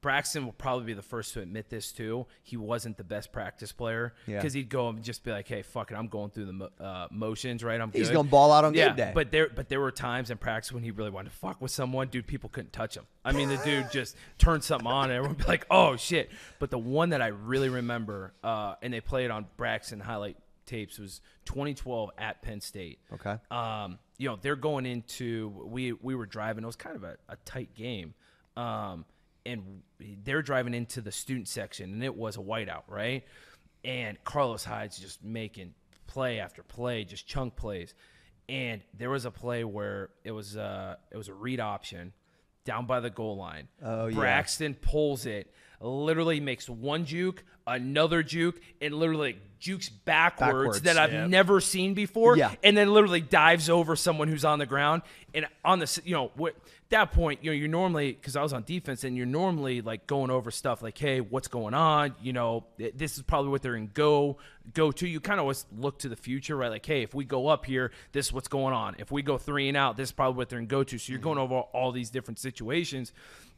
Braxton will probably be the first to admit this too. He wasn't the best practice player Yeah. because he'd go and just be like, "Hey, fuck it, I'm going through the mo- uh, motions, right? I'm He's good." gonna ball out on yeah, game day. but there, but there were times in practice when he really wanted to fuck with someone, dude. People couldn't touch him. I mean, the dude just turned something on, and everyone be like, "Oh shit!" But the one that I really remember, uh, and they played on Braxton highlight tapes, was 2012 at Penn State. Okay. Um, you know, they're going into we we were driving. It was kind of a, a tight game. Um, and they're driving into the student section, and it was a whiteout, right? And Carlos Hyde's just making play after play, just chunk plays. And there was a play where it was uh it was a read option down by the goal line. Oh, yeah. Braxton pulls it, literally makes one juke, another juke, and literally jukes backwards, Backwards, that I've yeah. never seen before. Yeah. And then literally dives over someone who's on the ground. And on the, you know, what that point, you know, you're normally, because I was on defense, and you're normally like going over stuff like, hey, what's going on? You know, this is probably what they're in go go to. You kind of always look to the future, right? Like, hey, if we go up here, this is what's going on. If we go three and out, this is probably what they're in go to. So you're mm-hmm. going over all these different situations.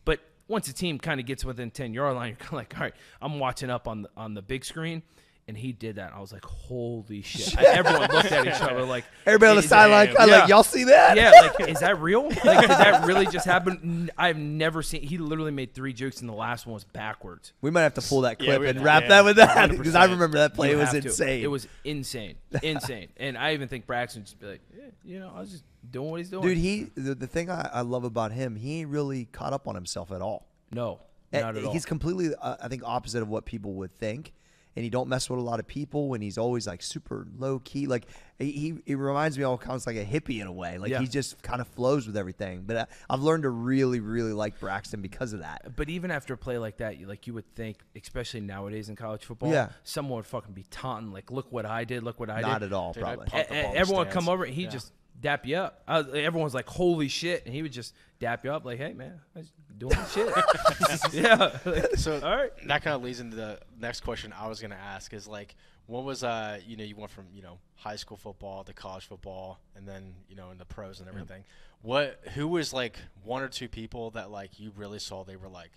But once a team kind of gets within 10 yard line, you're like, all right, I'm watching up on the, on the big screen. And he did that. I was like, holy shit. Everyone looked at each other like, Everybody on the is- sideline, kind of like, y'all see that? yeah, like, is that real? Like, did that really just happen? I've never seen. He literally made three jokes, and the last one was backwards. We might have to pull that clip we- and wrap yeah, that with that because I remember that play You was have to. insane. It was insane, insane. and I even think Braxton would just be like, yeah, you know, I was just doing what he's doing. dude. He the, the thing I, I love about him, he ain't really caught up on himself at all. no, Eh, not at all. He's completely, uh, I think, opposite of what people would think. And he don't mess with a lot of people, and he's always like super low key. Like he, he, he reminds me almost like a hippie in a way. Like Yeah. he just kind of flows with everything. But I, I've learned to really, really like Braxton because of that. But even after a play like that, you, like you would think, especially nowadays in college football, Yeah. someone would fucking be taunting, like, "Look what I did! Look what I Not did!" Not at all, Dude, probably. pump the ball in everyone would come over, and he Yeah. just dap you up. I was, everyone's like, "Holy shit!" and he would just dap you up, like, "Hey, man, I was doing shit. yeah. like, So all right. that kind of leads into the next question I was gonna ask is like, what was uh, you know, you went from you know high school football to college football, and then you know in the pros and everything. What who was like one or two people that like you really saw they were like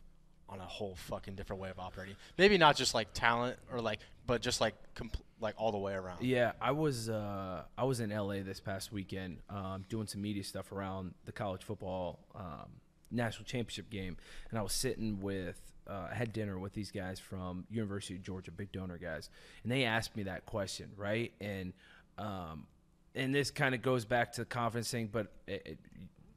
on a whole fucking different way of operating? Maybe not just like talent or like, but just like compl- like all the way around. Yeah, I was uh, I was in LA this past weekend um, doing some media stuff around the college football um, national championship game, and I was sitting with uh, I had dinner with these guys from University of Georgia, big donor guys, and they asked me that question, right? And um, and this kind of goes back to the confidence thing, but it, it,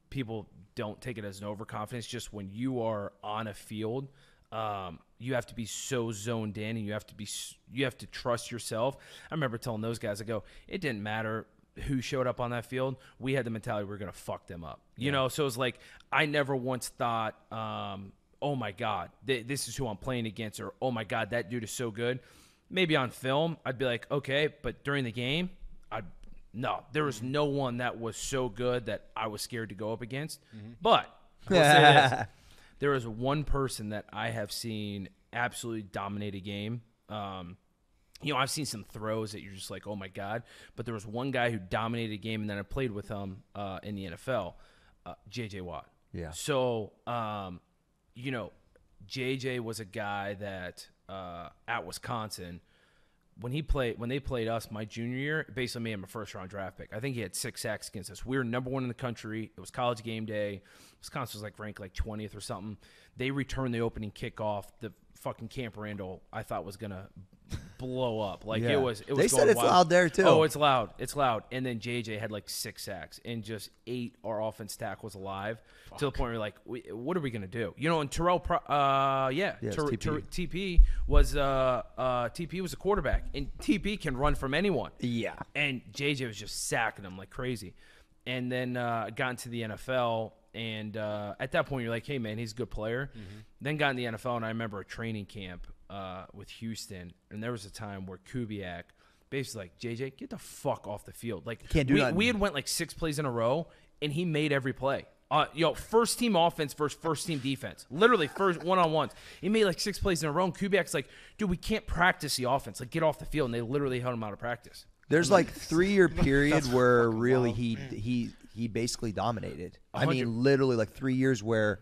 people don't take it as an overconfidence. Just when you are on a field, um, you have to be so zoned in, and you have to be you have to trust yourself. I remember telling those guys, I go, it didn't matter who showed up on that field. We had the mentality we are gonna fuck them up, you know. So it was like I never once thought, um, oh my god, th- this is who I'm playing against, or oh my god, that dude is so good. Maybe on film, I'd be like, okay, but during the game, I'd no, there was no one that was so good that I was scared to go up against. But I will say this, there is one person that I have seen absolutely dominate a game. Um, you know, I've seen some throws that you're just like, oh my god. But there was one guy who dominated a game, and then I played with him uh, in the NFL, uh, J.J. Watt. Yeah. So, um, you know, J.J. was a guy that uh, at Wisconsin when he played when they played us my junior year, basically made him a first round draft pick. I think he had six sacks against us. We were number one in the country. It was college game day. Wisconsin was like ranked like twentieth or something. They returned the opening kickoff. The fucking Camp Randall I thought was gonna blow up. Like Yeah. it was. It was They said it's wild. loud there, too. Oh, it's loud. It's loud. And then JJ had like six sacks and just ate our offense tackles alive to the point where like, we, what are we gonna do? You know, and Terrelle, Pro- uh, yeah, Yeah, Ter- TP. Ter- TP was uh, uh, TP was a quarterback, and TP can run from anyone. Yeah. And JJ was just sacking them like crazy. And then uh, got into the NFL, and uh, at that point, you're like, hey, man, he's a good player. Mm-hmm. Then got in the NFL, and I remember a training camp uh, with Houston, and there was a time where Kubiak basically like, JJ, get the fuck off the field. Like, Can't do we, nothing. we had went like six plays in a row, and he made every play. Uh, yo, first team offense versus first team defense. Literally first one on ones. He made like six plays in a row. And Kubiak's like, dude, we can't practice the offense. Like, get off the field. And they literally held him out of practice. There's like three year period where really wild. he he he basically dominated. I mean, literally like three years where,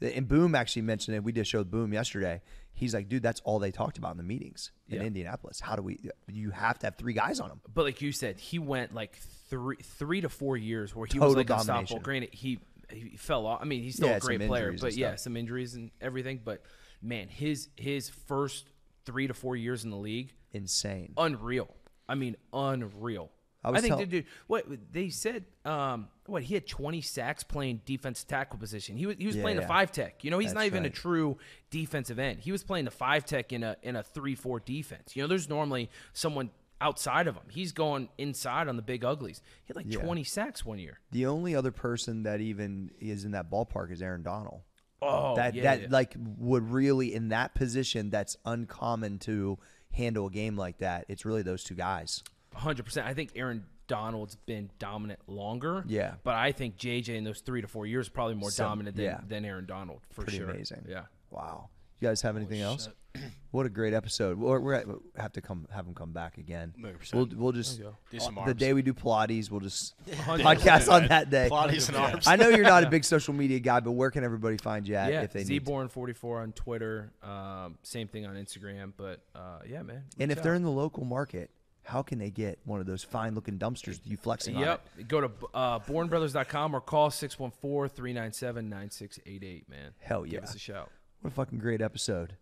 and Boom actually mentioned it. We did show Boom yesterday. He's like, dude, that's all they talked about in the meetings in Yeah. Indianapolis. How do we? You have to have three guys on him. But like you said, he went like three three to four years where he Total was like domination. unstoppable. Granted, he he fell off. I mean, he's still Yeah, a great player, but yeah, some injuries and everything. But man, his his first three to four years in the league, Insane. unreal. I mean, unreal. I I, think tell- the dude. What they said? Um, what he had 20 sacks playing defensive tackle position. He was he was Yeah, playing the five tech. You know, he's That's not even a true defensive end. He was playing the five tech in a in a three four defense. You know, there's normally someone outside of him. He's going inside on the big uglies. He had like Yeah. 20 sacks one year. The only other person that even is in that ballpark is Aaron Donald. Oh, that yeah, that yeah. like would really in that position that's uncommon to handle a game like that. It's really those two guys. Hundred percent. I think Aaron Donald's been dominant longer. Yeah. but I think JJ in those three to four years probably more Some- dominant than, yeah. than Aaron Donald for Pretty sure. amazing. Yeah. Wow. You guys have anything else? What a great episode. We're, we're at, we'll have to come have him come back again. 100%. We'll we'll just Do some the day we do Pilates, we'll just podcast on that day. Pilates and arms. I know you're not a big social media guy, but where can everybody find you at yeah, if they need? To? ZBoren44 on Twitter. Um, same thing on Instagram. But uh, yeah, man. And reach if they're in the local market, how can they get one of those fine looking dumpsters? You flexing on? Yep. Go to uh, borenbrothers.com or call 614-397-9688, man. Hell yeah. Give us a shout. What a fucking great episode.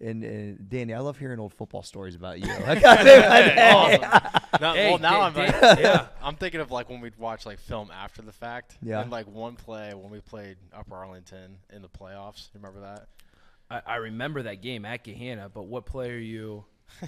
And, and Danny, I love hearing old football stories about you. I gotta say about that. Now, Hey, well, now Dan- I'm like, Dan- yeah. I'm thinking of like when we'd watch like film after the fact. Yeah. And like one play when we played Upper Arlington in the playoffs. Remember that? I, I remember that game at Gahanna, but what play are you?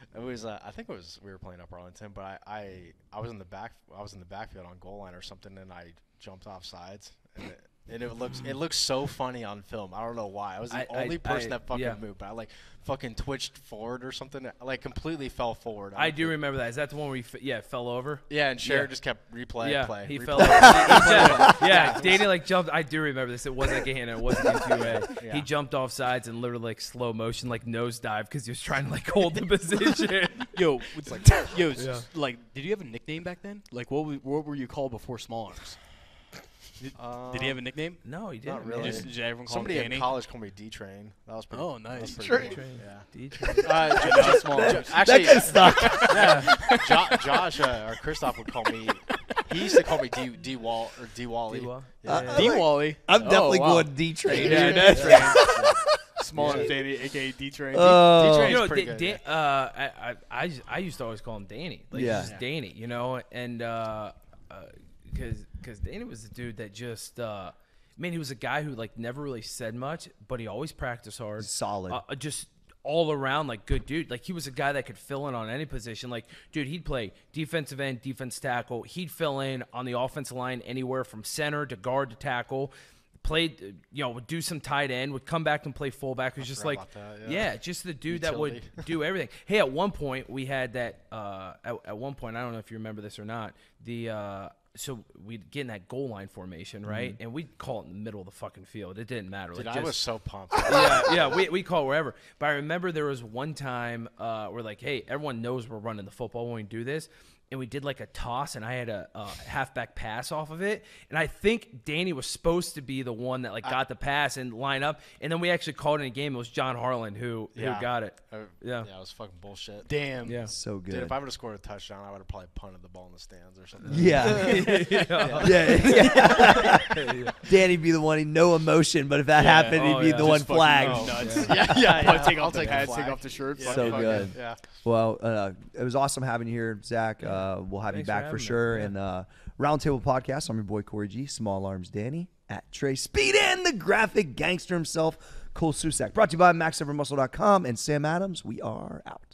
It was. Uh, I think it was. We were playing up Arlington, but I, I, I was in the back. I was in the backfield on goal line or something, and I jumped off sides, and it, and it looks it looks so funny on film. I don't know why. I was the I- I- only person I- that fucking yeah. moved, but I like fucking twitched forward or something. Like completely fell forward. I don't do remember that. Is that the one where he, f- yeah, fell over? Yeah, and Cher Yeah. just kept replay, yeah, play. he replay. fell over. yeah, yeah, Danny like jumped. I do remember this. It wasn't like a hand. It wasn't in two A. He jumped off sides and literally like slow motion, like nosedive because he was trying to like hold the position. Yo, it's like, yo, s- like, did you have a nickname back then? Like, what, w- what were you called before small arms? Did, did he have a nickname? no, he didn't. Not really. Just, did everyone call Somebody him in Danny? college called me D Train. That was pretty. Oh, that was nice. pretty cool. Train. Yeah. D-Train. Uh, J- no, small J- actually, that stuck. yeah, jo- Josh uh, or Christoph would call me. He used to call me D D Wall or D Wally. D-Wall? Yeah. Uh, D Wally. I'm definitely oh, wow. going D train. Yeah, dude. that's Small arms Danny, aka D Train. Oh. D-Train. you know, pretty Da- good, Dan- uh, I, I, I, I used to always call him Danny. Like, Yeah. yeah. just Danny, you know? And, uh, because because Danny was the dude that just, uh, man, he was a guy who, like, never really said much, but he always practiced hard. Solid. Uh, just all around, like, good dude. Like, he was a guy that could fill in on any position. Like, dude, he'd play defensive end, defense tackle. He'd fill in on the offensive line anywhere from center to guard to tackle. Played, uh, you know, would do some tight end, would come back and play fullback. It was just like, that, yeah. yeah, just the dude that would do everything. Hey, at one point we had that. Uh, at, at one point, I don't know if you remember this or not. The uh, so we'd get in that goal line formation, right? And we'd call it in the middle of the fucking field. It didn't matter. Dude, like, I was so pumped. yeah, yeah, we, we call it wherever. But I remember there was one time uh, we're like, hey, everyone knows we're running the football when we do this. And we did like a toss, and I had a, a halfback pass off of it. And I think Danny was supposed to be the one that like got the pass and line up. And then we actually called it in a game. It was John Harlan who Yeah. who got it. Uh, Yeah. yeah, it was fucking bullshit. Damn. Yeah. So good. Dude, if I would have scored a touchdown, I would have probably punted the ball in the stands or something. yeah. yeah. yeah. Danny be the one, he no emotion, but if that happened, he'd Oh, be yeah. the one Just fucking flagged. nuts. yeah, yeah, Probably take I'll off the take the pads, take off the shirt. Yeah, So good. Yeah. Well, uh, it was awesome having you here, Zach. Uh, we'll have you Thanks for back for, me. sure. Yeah. And uh, Roundtable Podcast, I'm your boy Cory G, Small Arms Danny, at Trey Speed, and the graphic gangster himself, Cole Susak. Brought to you by MaxEffortMuscle.com and Sam Adams. We are out.